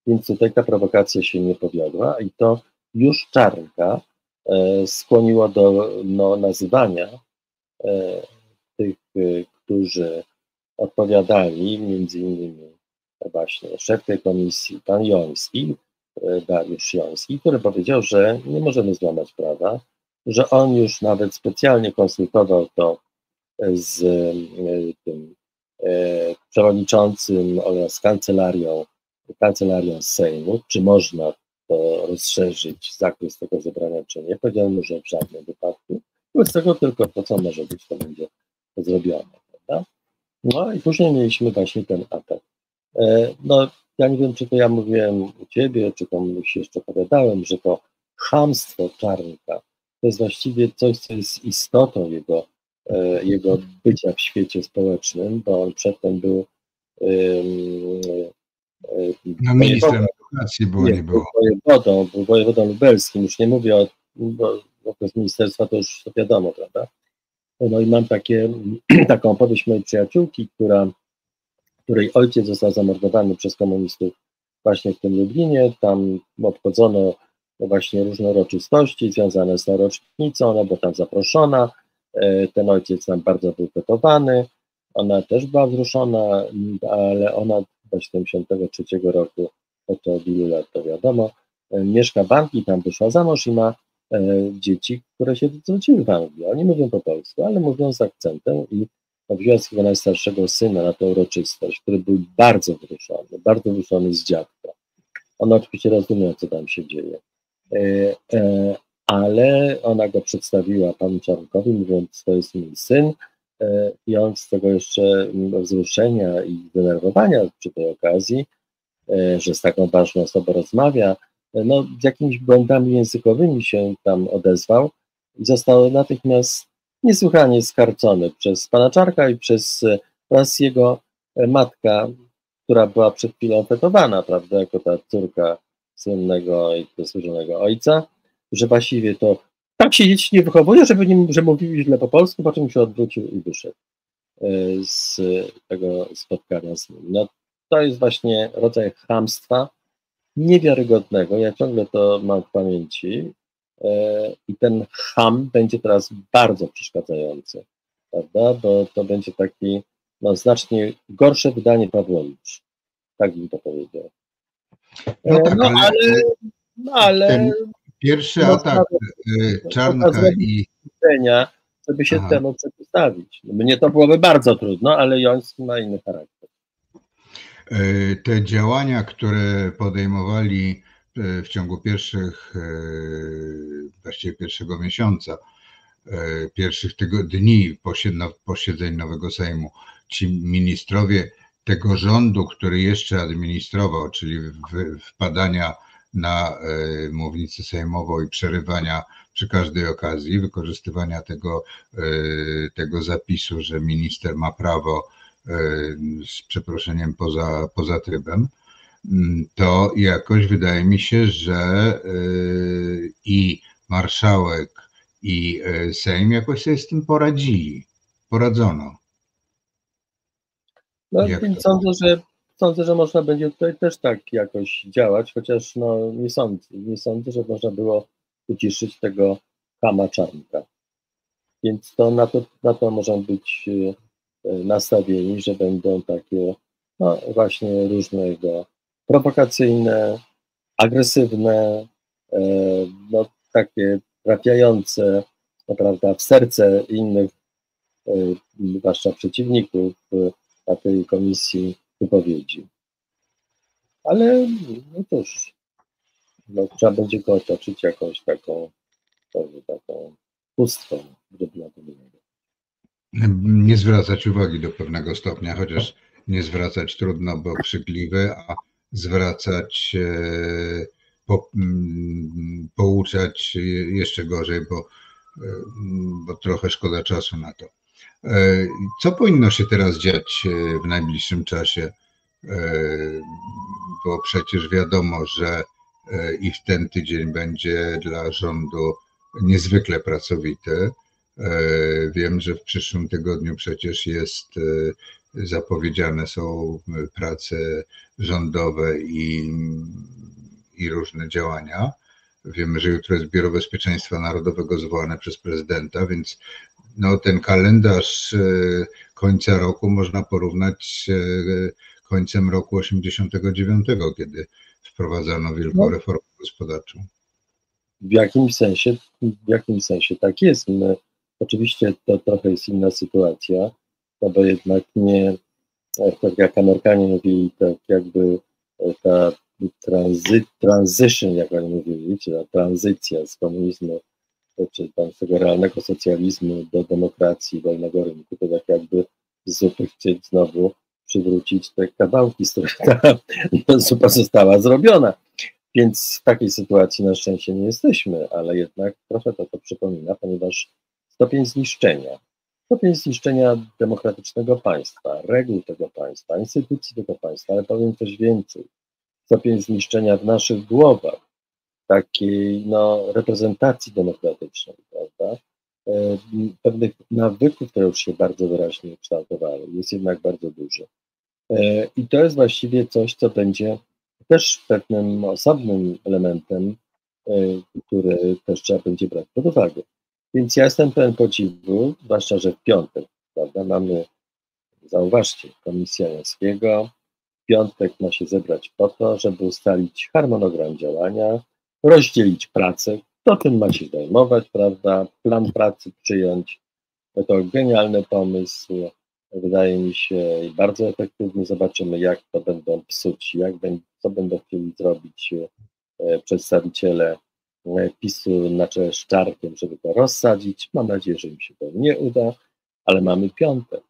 Więc tutaj ta prowokacja się nie powiodła i to już Czarnka e, skłoniło do no, nazywania e, tych, e, którzy odpowiadali, między innymi właśnie szef tej komisji, pan Joński, e, Dariusz Joński, który powiedział, że nie możemy złamać prawa, że on już nawet specjalnie konsultował to z e, tym e, przewodniczącym oraz kancelarią, kancelarią Sejmu, czy można to rozszerzyć, zakres tego zebrania, czy nie. Powiedział mu, że w żadnym wypadku. Wobec tego tylko to, co może być, to będzie zrobione. Prawda? No i później mieliśmy właśnie ten atak. E, no, ja nie wiem, czy to ja mówiłem u ciebie, czy komuś jeszcze opowiadałem, że to chamstwo Czarnka to jest właściwie coś, co jest istotą jego, e, jego bycia w świecie społecznym, bo on przedtem był no, ministrem edukacji było, nie, nie było. Był wojewodą, był wojewodą lubelskim, już nie mówię o, bo okres ministerstwa, to już to wiadomo, prawda? No i mam takie, taką opowieść mojej przyjaciółki, która, której ojciec został zamordowany przez komunistów właśnie w tym Lublinie, tam obchodzono właśnie różne uroczystości związane z tą rocznicą, ona była tam zaproszona, e, ten ojciec tam bardzo był gotowany, ona też była wzruszona, ale ona do 73 roku, to od ilu lat to wiadomo, e, mieszka w Anglii, tam wyszła za mąż i ma dzieci, które się zwróciły w Anglii. Oni mówią po polsku, ale mówią z akcentem i wzięła swojego najstarszego syna na tę uroczystość, który był bardzo wzruszony, bardzo wzruszony z dziadka. On oczywiście rozumiał, co tam się dzieje. E, e, ale ona go przedstawiła panu Czarnkowi, mówiąc, to jest mój syn, e, i on z tego jeszcze wzruszenia i zdenerwowania przy tej okazji, że z taką ważną osobą rozmawia, no z jakimiś błędami językowymi się tam odezwał i został natychmiast niesłychanie skarcony przez pana Czarka i przez oraz jego matka, która była przed chwilą fetowana, prawda, jako ta córka słynnego i zasłużonego ojca, że właściwie to tak się dzieci nie wychowuje, żeby nie, że mówili źle po polsku, po czym się odwrócił i wyszedł e, z tego spotkania z nim. No, to jest właśnie rodzaj chamstwa niewiarygodnego. Ja ciągle to mam w pamięci e, i ten ham będzie teraz bardzo przeszkadzający, prawda? Bo to będzie taki no, znacznie gorsze wydanie Pawłowicz. Tak bym to powiedział. No, tak, no ale, ale, no, ale pierwszy atak y, Czarnka i żeby się Aha. temu przeciwstawić. Mnie to byłoby bardzo trudno, ale Joński ma inny charakter. Y, te działania, które podejmowali y, w ciągu pierwszych, właściwie pierwszego miesiąca, pierwszych tygodni posiedzeń Nowego Sejmu, ci ministrowie tego rządu, który jeszcze administrował, czyli wpadania na e, mównicę sejmową i przerywania przy każdej okazji, wykorzystywania tego, e, tego zapisu, że minister ma prawo e, z przeproszeniem poza, poza trybem, mm, to jakoś wydaje mi się, że i marszałek, i Sejm jakoś sobie z tym poradzili. Poradzono. No, więc sądzę, że sądzę, że można będzie tutaj też tak jakoś działać, chociaż no, nie sądzę, nie sądzę, że można było uciszyć tego kama czarnka. Więc to na to, na to można być nastawieni, że będą takie no, właśnie różnego prowokacyjne, agresywne, e, no, takie trafiające prawda, w serce innych, e, zwłaszcza przeciwników, na tej komisji wypowiedzi. Ale no cóż, no, trzeba będzie go otoczyć jakąś taką, taką pustką, to Nie zwracać uwagi do pewnego stopnia, chociaż nie zwracać trudno, bo krzykliwe, a zwracać, e, po, mm, pouczać jeszcze gorzej, bo, e, bo trochę szkoda czasu na to. E, co powinno się teraz dziać w najbliższym czasie? Bo przecież wiadomo, że i w ten tydzień będzie dla rządu niezwykle pracowity. Wiem, że w przyszłym tygodniu przecież jest zapowiedziane są prace rządowe i, i różne działania. Wiemy, że jutro jest Biuro Bezpieczeństwa Narodowego zwołane przez prezydenta, więc no, ten kalendarz e, końca roku można porównać z e, końcem roku 89, kiedy wprowadzano wielką no. reformę gospodarczą. W jakimś sensie, w jakimś sensie tak jest. My, oczywiście to trochę jest inna sytuacja, no bo jednak nie, tak jak Amerykanie mówili, tak jakby ta tranzy, transition, jak oni mówili, czy ta tranzycja z komunizmu czy tam z tego realnego socjalizmu do demokracji, wolnego rynku, to tak jakby zupy chcieć znowu przywrócić te kawałki, z których ta zupa została zrobiona. Więc w takiej sytuacji na szczęście nie jesteśmy, ale jednak trochę to to przypomina, ponieważ stopień zniszczenia, stopień zniszczenia demokratycznego państwa, reguł tego państwa, instytucji tego państwa, ale powiem coś więcej, stopień zniszczenia w naszych głowach, takiej no, reprezentacji demokratycznej, prawda? E, pewnych nawyków, które już się bardzo wyraźnie kształtowały, jest jednak bardzo dużo. E, I to jest właściwie coś, co będzie też pewnym osobnym elementem, e, który też trzeba będzie brać pod uwagę. Więc ja jestem pełen podziwu, zwłaszcza, że w piątek, prawda, mamy, zauważcie, Komisja Jańskiego, w piątek ma się zebrać po to, żeby ustalić harmonogram działania, rozdzielić pracę, kto tym ma się zajmować, prawda, plan pracy przyjąć. To genialny pomysł, wydaje mi się bardzo efektywny. Zobaczymy, jak to będą psuć, jak co będą chcieli zrobić e, przedstawiciele PiSu na czele z Czarkiem, żeby to rozsadzić. Mam nadzieję, że im się to nie uda, ale mamy piątek.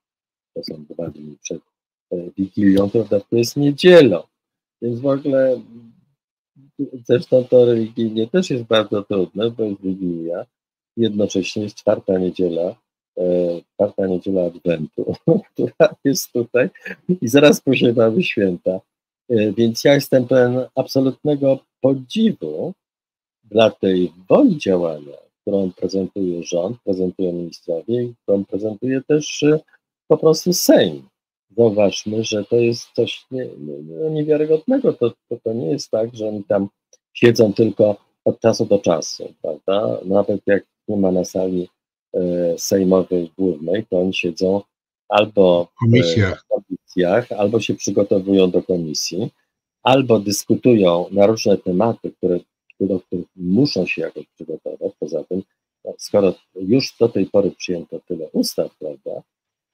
To są dwa dni przed e, Wigilią, prawda, to jest niedzielą. Więc w ogóle Zresztą to religijnie też jest bardzo trudne, bo jest Wigilia, jednocześnie jest czwarta niedziela czwarta niedziela Adwentu, która jest tutaj i zaraz później mamy święta. Więc ja jestem pełen absolutnego podziwu dla tej woli działania, którą prezentuje rząd, prezentują ministrowie i którą prezentuje też po prostu Sejm. Zauważmy, że to jest coś nie, nie, niewiarygodnego. To, to, to nie jest tak, że oni tam siedzą tylko od czasu do czasu, prawda? Nawet jak nie ma na sali e, sejmowej głównej, to oni siedzą albo w komisjach. w komisjach, albo się przygotowują do komisji, albo dyskutują na różne tematy, które, do których muszą się jakoś przygotować. Poza tym, no, skoro już do tej pory przyjęto tyle ustaw, prawda,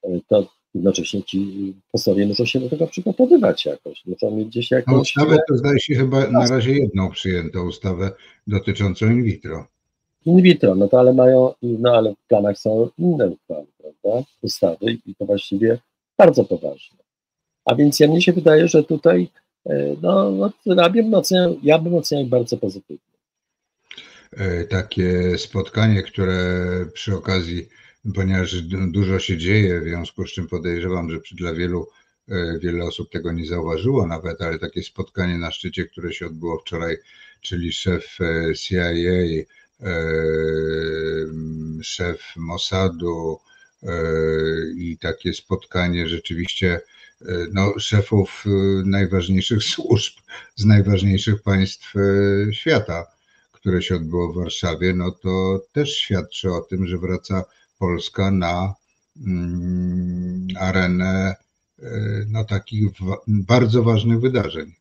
e, to jednocześnie ci posłowie muszą się do tego przygotowywać jakoś, muszą mieć gdzieś jakąś... No, ustawę to zdaje się chyba na razie jedną przyjęto, ustawę dotyczącą in vitro. In vitro, no to ale mają, no ale w planach są inne uchwały, prawda, ustawy i to właściwie bardzo poważne. A więc ja mnie się wydaje, że tutaj no, no ja, bym oceniał, ja bym oceniał bardzo pozytywnie. E, takie spotkanie, które przy okazji ponieważ dużo się dzieje, w związku z czym podejrzewam, że dla wielu, e, wiele osób tego nie zauważyło nawet, ale takie spotkanie na szczycie, które się odbyło wczoraj, czyli szef e, CIA, e, szef Mossadu i takie spotkanie rzeczywiście no, szefów najważniejszych służb z najważniejszych państw świata, które się odbyło w Warszawie, no to też świadczy o tym, że wraca Polska na mm, arenę e, no, takich bardzo ważnych wydarzeń.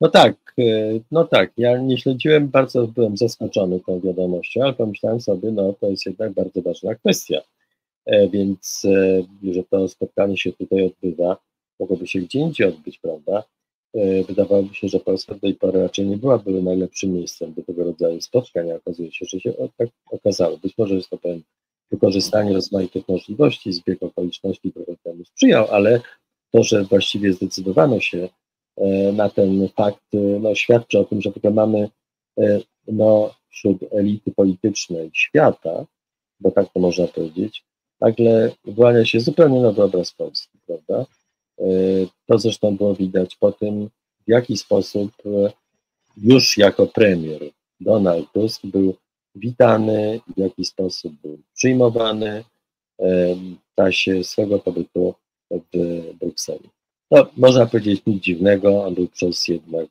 No tak, e, no tak. Ja nie śledziłem, bardzo byłem zaskoczony tą wiadomością, ale pomyślałem sobie, no to jest jednak bardzo ważna kwestia. E, więc, że to spotkanie się tutaj odbywa, mogłoby się gdzie indziej odbyć, prawda? Wydawałoby się, że Polska do tej pory raczej nie byłaby najlepszym miejscem do tego rodzaju spotkań, a okazuje się, że się tak okazało. Być może jest to pewien wykorzystanie rozmaitych możliwości, zbieg okoliczności trochę temu sprzyjał, ale to, że właściwie zdecydowano się e, na ten fakt, e, no, świadczy o tym, że w mamy e, no, wśród elity politycznej świata, bo tak to można powiedzieć, nagle wyłania się zupełnie nowy obraz Polski, prawda? To zresztą było widać po tym, w jaki sposób już jako premier Donald Tusk był witany, w jaki sposób był przyjmowany w czasie swego pobytu w Brukseli. No, można powiedzieć nic dziwnego, on był przez jednak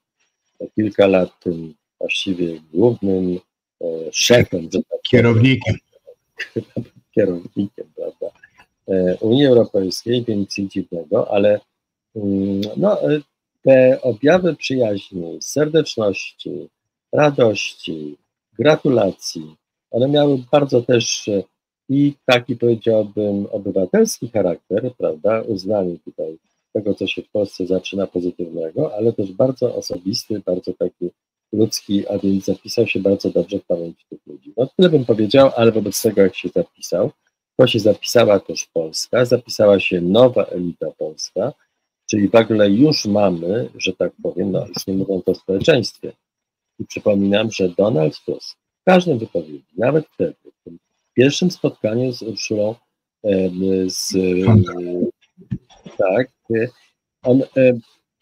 kilka lat tym właściwie głównym e, szefem, tak kierownikiem. kierownikiem, prawda, e, Unii Europejskiej, więc nic dziwnego, ale mm, no, e, te objawy przyjaźni, serdeczności, radości, gratulacji. One miały bardzo też e, i taki powiedziałbym obywatelski charakter, prawda, uznanie tutaj tego, co się w Polsce zaczyna pozytywnego, ale też bardzo osobisty, bardzo taki ludzki, a więc zapisał się bardzo dobrze w pamięci tych ludzi. No tyle bym powiedział, ale wobec tego, jak się zapisał, to się zapisała też Polska, zapisała się nowa elita polska, czyli w ogóle już mamy, że tak powiem, no już nie mówiąc o społeczeństwie, i przypominam, że Donald Tusk w każdym wypowiedzi, nawet wtedy, w tym pierwszym spotkaniu z Urszulą, z, tak, on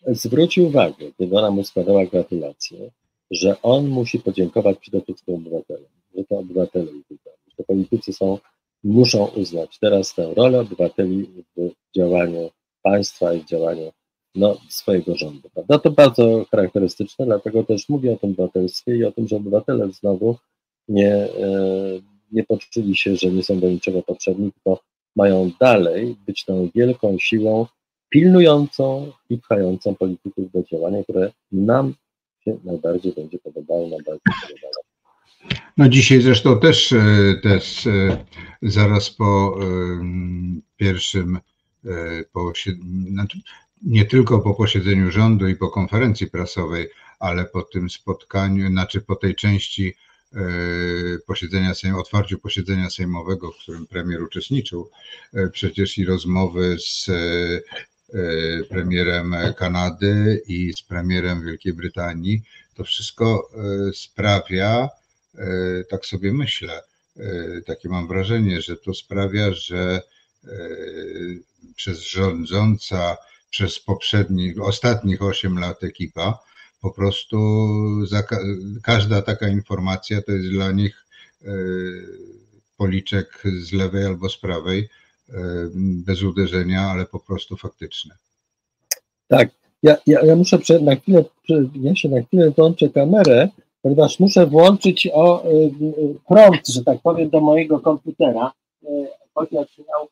zwrócił uwagę, kiedy ona mu składała gratulacje, że on musi podziękować przede wszystkim obywatelom, że to obywatele że politycy są, muszą uznać teraz tę rolę obywateli w działaniu państwa i w działaniu no, swojego rządu. Prawda? To bardzo charakterystyczne, dlatego też mówię o tym obywatelstwie i o tym, że obywatele znowu nie, e, nie poczuli się, że nie są do niczego potrzebni, tylko mają dalej być tą wielką siłą pilnującą i pchającą polityków do działania, które nam się najbardziej będzie podobało, najbardziej podobało. No dzisiaj zresztą też, e, też e, zaraz po pierwszym po, znaczy nie tylko po posiedzeniu rządu i po konferencji prasowej, ale po tym spotkaniu, znaczy po tej części e, posiedzenia Sejm, otwarciu posiedzenia sejmowego, w którym premier uczestniczył, e, przecież i rozmowy z e, premierem Kanady i z premierem Wielkiej Brytanii, to wszystko sprawia, tak sobie myślę, takie mam wrażenie, że to sprawia, że przez rządząca przez poprzednich, ostatnich 8 lat ekipa, po prostu każda taka informacja to jest dla nich policzek z lewej albo z prawej, bez uderzenia, ale po prostu faktyczne. Tak, ja, ja, ja muszę na chwilę, ja się na chwilę włączę kamerę, ponieważ muszę włączyć o, y, prompt, że tak powiem, do mojego komputera, y, chociaż miał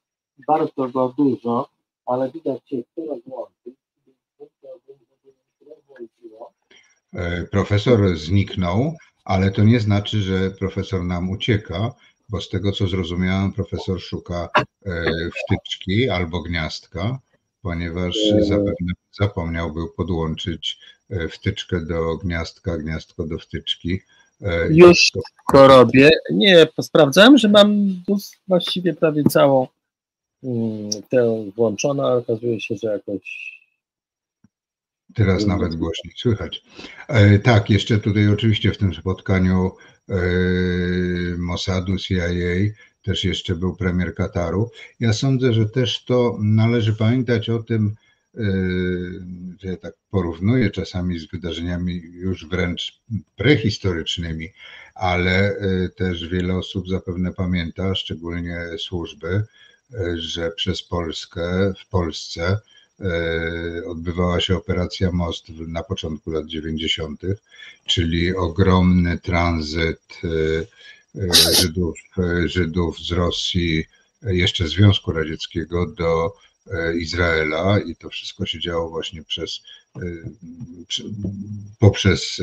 bardzo go dużo, ale widać się, które włączyć. E, profesor zniknął, ale to nie znaczy, że profesor nam ucieka, bo z tego co zrozumiałem, profesor szuka e, wtyczki albo gniazdka, ponieważ zapewne zapomniał był podłączyć e, wtyczkę do gniazdka, gniazdko do wtyczki. E, Już to robię. Nie, sprawdzałem, że mam właściwie prawie całą mm, tę włączoną, ale okazuje się, że jakoś Teraz nawet głośniej słychać. E, tak, jeszcze tutaj oczywiście w tym spotkaniu e, Mossadu, CIA też jeszcze był premier Kataru. Ja sądzę, że też to należy pamiętać o tym, yy, że ja tak porównuję czasami z wydarzeniami już wręcz prehistorycznymi, ale yy, też wiele osób zapewne pamięta, szczególnie służby, yy, że przez Polskę, w Polsce odbywała się operacja Most na początku lat 90., czyli ogromny tranzyt Żydów, Żydów z Rosji, jeszcze Związku Radzieckiego do e, Izraela i to wszystko się działo właśnie przez, e, poprzez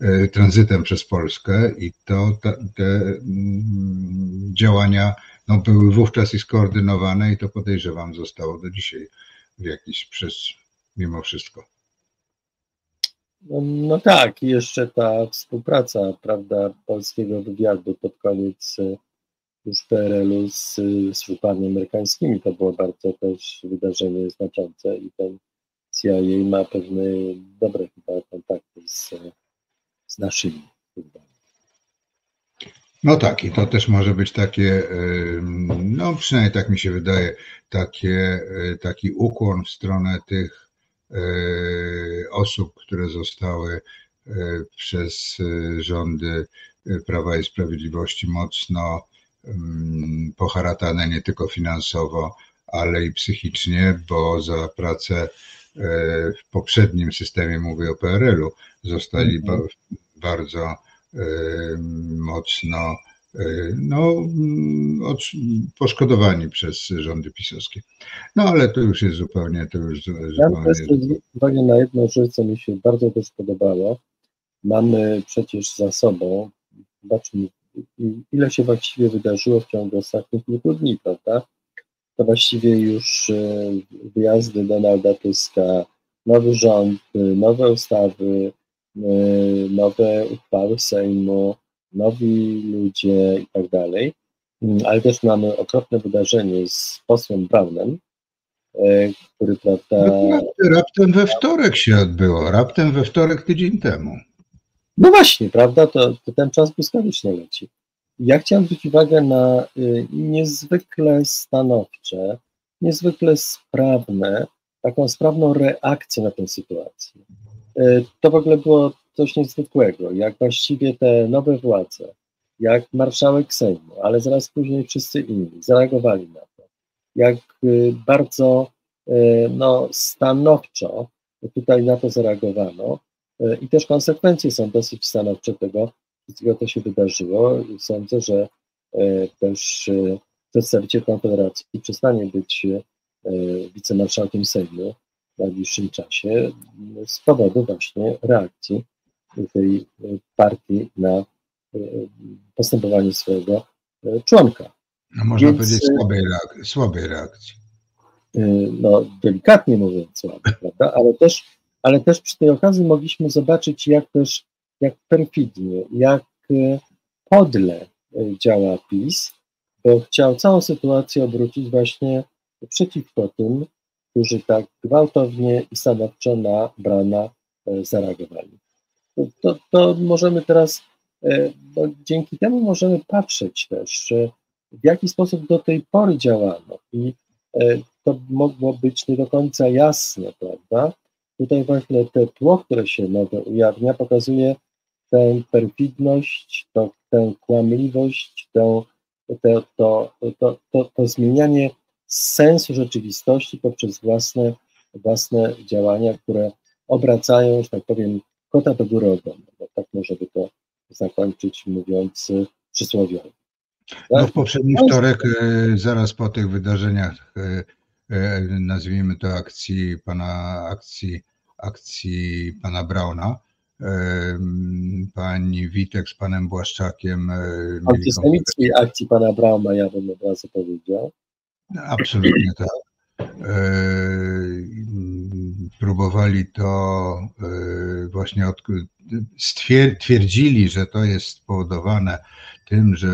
e, tranzytem przez Polskę i to te mm, działania no, były wówczas i skoordynowane i to podejrzewam zostało do dzisiaj jakiś przez mimo wszystko. No, no tak, i jeszcze ta współpraca, prawda, polskiego wywiadu pod koniec y, już PRL-u z y, służbami amerykańskimi, to było bardzo też wydarzenie znaczące i ten CIA ma pewne dobre chyba kontakty z, z naszymi służbami. No tak, i to też może być takie, no przynajmniej tak mi się wydaje, takie, y, taki ukłon w stronę tych E, osób, które zostały e, przez e, rządy Prawa i Sprawiedliwości mocno mm, poharatane nie tylko finansowo, ale i psychicznie, bo za pracę w poprzednim systemie, mówię o PRL-u, zostali mhm. bardzo mocno no, od, poszkodowani przez rządy pisowskie. No ale to już jest zupełnie, to już zupełnie... Ja zwrócić uwagę na jedną rzecz, co mi się bardzo też podobało. Mamy przecież za sobą, zobaczmy, ile się właściwie wydarzyło w ciągu ostatnich kilku dni, prawda? To właściwie już e, wyjazdy Donalda Tuska, nowy rząd, nowe ustawy, e, nowe uchwały Sejmu, nowi ludzie i tak dalej, mm, ale też mamy okropne wydarzenie z posłem Brownem, e, który, prawda... No, raptem we wtorek się odbyło, raptem we wtorek tydzień temu. No właśnie, prawda, to, to ten czas błyskawicznie leci. Ja chciałem zwrócić uwagę na y, niezwykle stanowcze, niezwykle sprawne, taką sprawną reakcję na tę sytuację. Y, to w ogóle było coś niezwykłego, jak właściwie te nowe władze, jak marszałek Sejmu, ale zaraz później wszyscy inni zareagowali na to, jak y, bardzo y, no, stanowczo tutaj na to zareagowano y, i też konsekwencje są dosyć stanowcze tego, wszystkiego to się wydarzyło. Sądzę, że też przedstawiciel Konfederacji przestanie być wicemarszałkiem Sejmu w najbliższym czasie z powodu właśnie reakcji tej partii na e, postępowanie swojego e, członka. No można Więc, powiedzieć słabej, reak słabej reakcji. E, no, delikatnie mówiąc słabej, prawda? Ale też, ale też przy tej okazji mogliśmy zobaczyć, jak też, jak perfidnie, jak podle działa PiS, bo chciał całą sytuację obrócić właśnie przeciwko tym, którzy tak gwałtownie i stanowczo na Brana zareagowali to, to możemy teraz bo dzięki temu możemy patrzeć też, w jaki sposób do tej pory działano i to mogło być nie do końca jasne, prawda? Tutaj właśnie te tło, które się nowe ujawnia, pokazuje tę perfidność, to, tę kłamliwość, to, to, to, to zmienianie sensu rzeczywistości poprzez własne, własne działania, które obracają, że tak powiem, kota do góry ogonem. No, tak może by to zakończyć mówiąc przysłowiowo. Tak? No w poprzedni wtorek, e, zaraz po tych wydarzeniach, e, nazwijmy to akcji pana, akcji, akcji pana Brauna, pani Witek z panem Błaszczakiem. Antysemickiej akcji pana Brauna, ja bym od razu powiedział. Absolutnie tak. Próbowali to właśnie od, twierdzili, że to jest spowodowane tym, że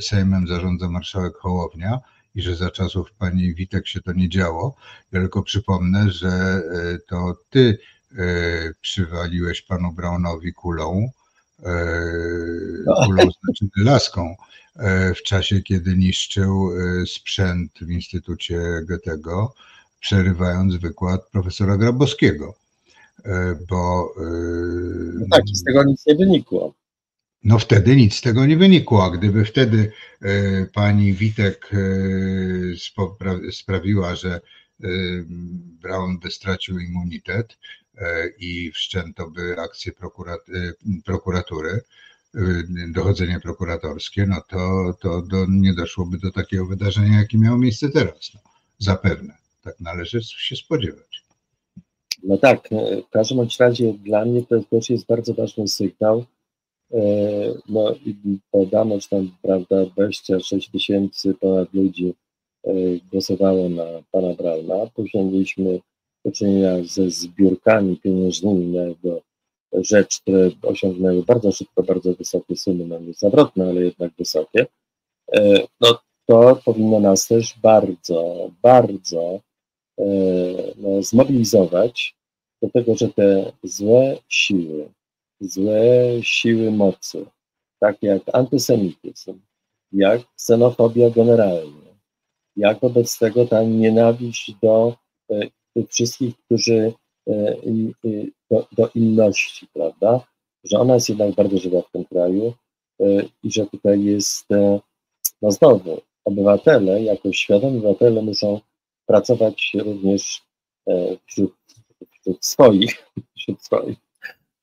Sejmem zarządza marszałek Hołownia i że za czasów pani Witek się to nie działo. Ja tylko przypomnę, że to ty E, przywaliłeś panu Brownowi kulą, e, no. kulą znaczy laską, e, w czasie, kiedy niszczył sprzęt w Instytucie Goethego, przerywając wykład profesora Grabowskiego. Bo. No tak, z tego nic nie wynikło. No wtedy nic z tego nie wynikło. A gdyby wtedy pani Witek sprawiła, że Brown by stracił immunitet, E, i wszczęto by akcję prokurat, e, prokuratury, e, dochodzenie prokuratorskie, no to, to do, nie doszłoby do takiego wydarzenia, jakie miało miejsce teraz. No, zapewne. Tak należy się spodziewać. No tak, w każdym razie dla mnie to też jest bardzo ważny sygnał. No i podano, że tam, prawda, 26 tysięcy ponad ludzi głosowało na pana Brauna. Później mieliśmy do czynienia ze zbiórkami pieniężnymi na jego rzecz, które osiągnęły bardzo szybko bardzo wysokie sumy, no nie zawrotne, ale jednak wysokie, e, no to powinno nas też bardzo, bardzo e, no, zmobilizować do tego, że te złe siły, złe siły mocy, takie jak antysemityzm, jak ksenofobia generalnie, jak wobec tego ta nienawiść do e, tych wszystkich, którzy do, do inności, prawda? Że ona jest jednak bardzo żywa w tym kraju e, i że tutaj jest, e, no znowu, obywatele, jako świadomi obywatele muszą pracować również wśród, wśród swoich, wśród swoich,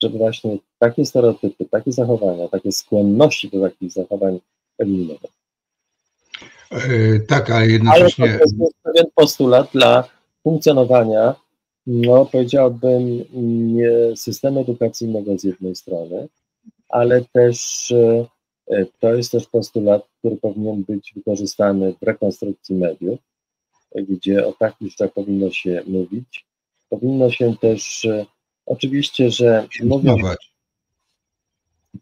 żeby właśnie takie stereotypy, takie zachowania, takie skłonności do takich zachowań eliminować. Tak, ale jednocześnie. Ale to jest pewien postulat dla funkcjonowania, no powiedziałbym, systemu edukacyjnego z jednej strony, ale też e, to jest też postulat, który powinien być wykorzystany w rekonstrukcji mediów, gdzie o takich rzeczach powinno się mówić. Powinno się też e, oczywiście, że piętnować.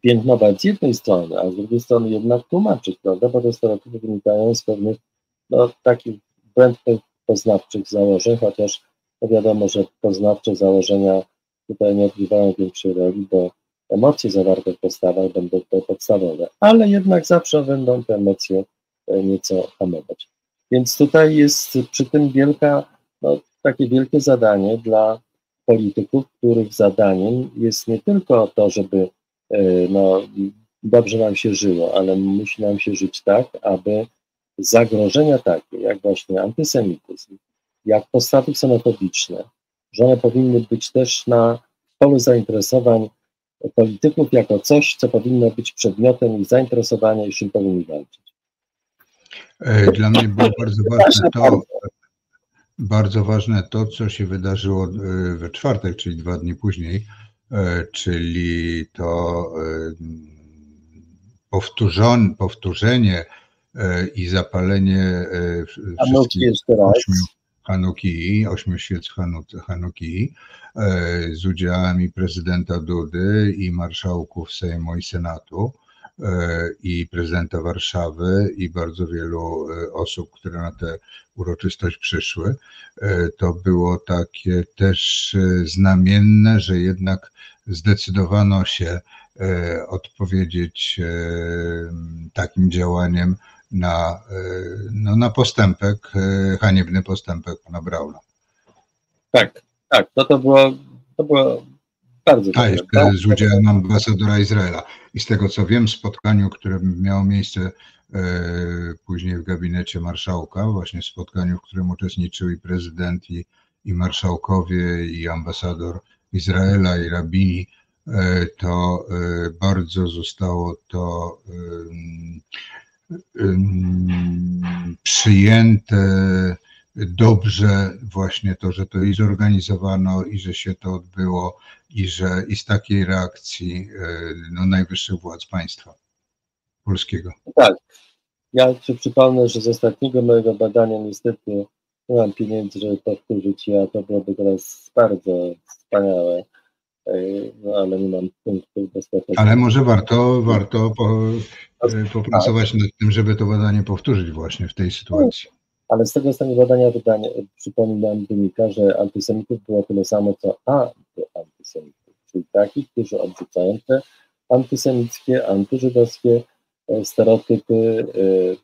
piętnować z jednej strony, a z drugiej strony jednak tłumaczyć, prawda, bo te stereotypy wynikają z pewnych no, takich błędnych poznawczych założeń, chociaż no wiadomo, że poznawcze założenia tutaj nie odgrywają większej roli, bo emocje zawarte w postawach będą to podstawowe, ale jednak zawsze będą te emocje e, nieco hamować. Więc tutaj jest przy tym wielka, no, takie wielkie zadanie dla polityków, których zadaniem jest nie tylko to, żeby e, no, dobrze nam się żyło, ale musi nam się żyć tak, aby zagrożenia takie, jak właśnie antysemityzm, jak postawy ksenofobiczne, że one powinny być też na polu zainteresowań polityków jako coś, co powinno być przedmiotem ich zainteresowania i z czym powinni walczyć. E, dla mnie było bardzo ważne to, bardzo ważne to, co się wydarzyło e, we czwartek, czyli dwa dni później, e, czyli to powtórzenie E, i zapalenie wszystkich ośmiu Hanuki, ośmiu świec Hanuki e, z udziałami prezydenta Dudy i marszałków Sejmu i Senatu i prezydenta Warszawy i bardzo wielu osób, które na tę uroczystość przyszły. To było takie też znamienne, że jednak zdecydowano się odpowiedzieć takim działaniem na, no, na postępek, haniebny postępek pana Brauna. Tak, tak, to, to było, to było bardzo A, jeszcze tak? z udziałem ambasadora Izraela. I z tego co wiem, spotkaniu, które miało miejsce e, później w gabinecie marszałka, właśnie spotkaniu, w którym uczestniczył i prezydent, i, i marszałkowie, i ambasador Izraela, i rabini, e, to e, bardzo zostało to przyjęte dobrze właśnie to, że to i zorganizowano i że się to odbyło i że i z takiej reakcji e, no, najwyższych władz państwa polskiego. Tak. Ja ci przypomnę, że z ostatniego mojego badania niestety nie mam pieniędzy, żeby powtórzyć, a to byłoby teraz bardzo wspaniałe, no, ale nie mam punktów dostatecznych. Ale może warto, warto po, e, popracować nad tym, żeby to badanie powtórzyć właśnie w tej sytuacji. Ale z tego ostatniego badania, wydania, przypominam, wynika, że antysemitów było tyle samo, co antyatysemitów, czyli takich, którzy odrzucają te antysemickie, antyżydowskie e, stereotypy,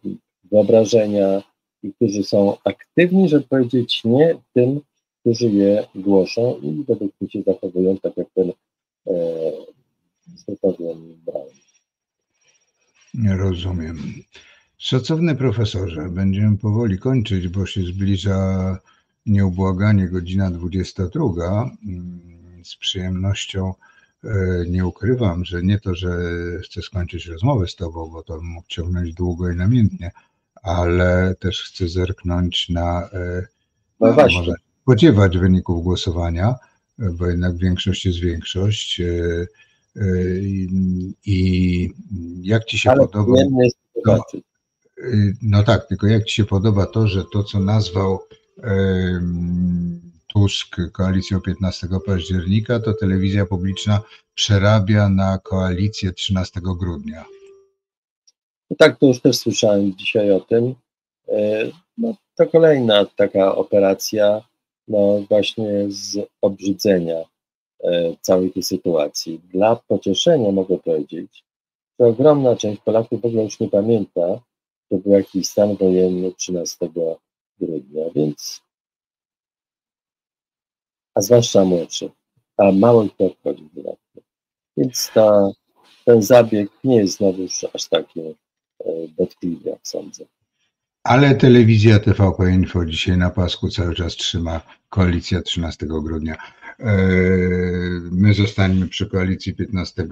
e, wyobrażenia i którzy są aktywni, żeby powiedzieć nie tym, którzy je głoszą i według mnie się zachowują tak jak ten e, Brown. Nie rozumiem. Szacowny profesorze, będziemy powoli kończyć, bo się zbliża nieubłaganie godzina 22. Mm, z przyjemnością e, nie ukrywam, że nie to, że chcę skończyć rozmowę z Tobą, bo to mógł ciągnąć długo i namiętnie, ale też chcę zerknąć na. E, no, no. Może spodziewać wyników głosowania, bo jednak większość jest większość. E, I jak Ci się ale podoba. No, no tak, tylko jak Ci się podoba to, że to, co nazwał Tusk koalicją 15 października, to telewizja publiczna przerabia na koalicję 13 grudnia. No tak, to już też słyszałem dzisiaj o tym. E, no, to kolejna taka operacja, no właśnie z obrzydzenia e, całej tej sytuacji. Dla pocieszenia mogę powiedzieć, że ogromna część Polaków w ogóle już nie pamięta, to był jakiś stan wojenny 13 grudnia, więc a zwłaszcza młodszy, a mało ich to obchodzi. Więc ta, ten zabieg nie jest znowuż aż taki e, dotkliwy, jak sądzę. Ale telewizja TVP Info dzisiaj na pasku cały czas trzyma koalicja 13 grudnia. E, my zostaniemy przy koalicji 15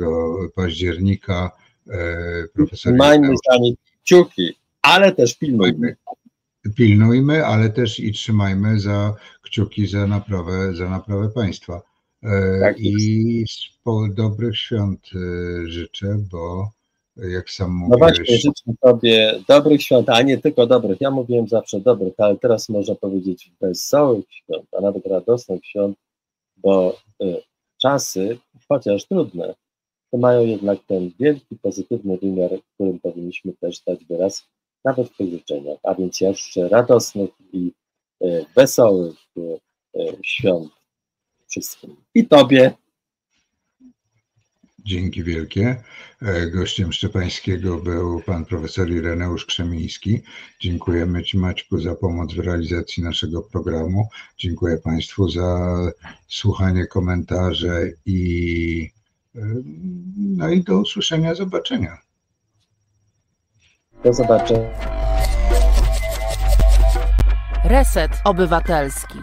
października. E, profesor Majmy za nich kciuki ale też pilnujmy. Pilnujmy, ale też i trzymajmy za kciuki za naprawę, za naprawę państwa. E, tak I dobrych świąt życzę, bo jak sam. No właśnie, życzę Tobie dobrych świąt, a nie tylko dobrych. Ja mówiłem zawsze dobrych, ale teraz można powiedzieć wesołych świąt, a nawet radosnych świąt, bo y, czasy, chociaż trudne, to mają jednak ten wielki, pozytywny wymiar, którym powinniśmy też dać wyraz nawet w tych życzeniach. A więc ja życzę radosnych i e, wesołych e, e, świąt wszystkim. I Tobie. Dzięki wielkie. Gościem Szczepańskiego był pan profesor Ireneusz Krzemiński. Dziękujemy Ci Maćku za pomoc w realizacji naszego programu. Dziękuję Państwu za słuchanie komentarzy i no i do usłyszenia, zobaczenia. Do zobaczenia. Reset Obywatelski.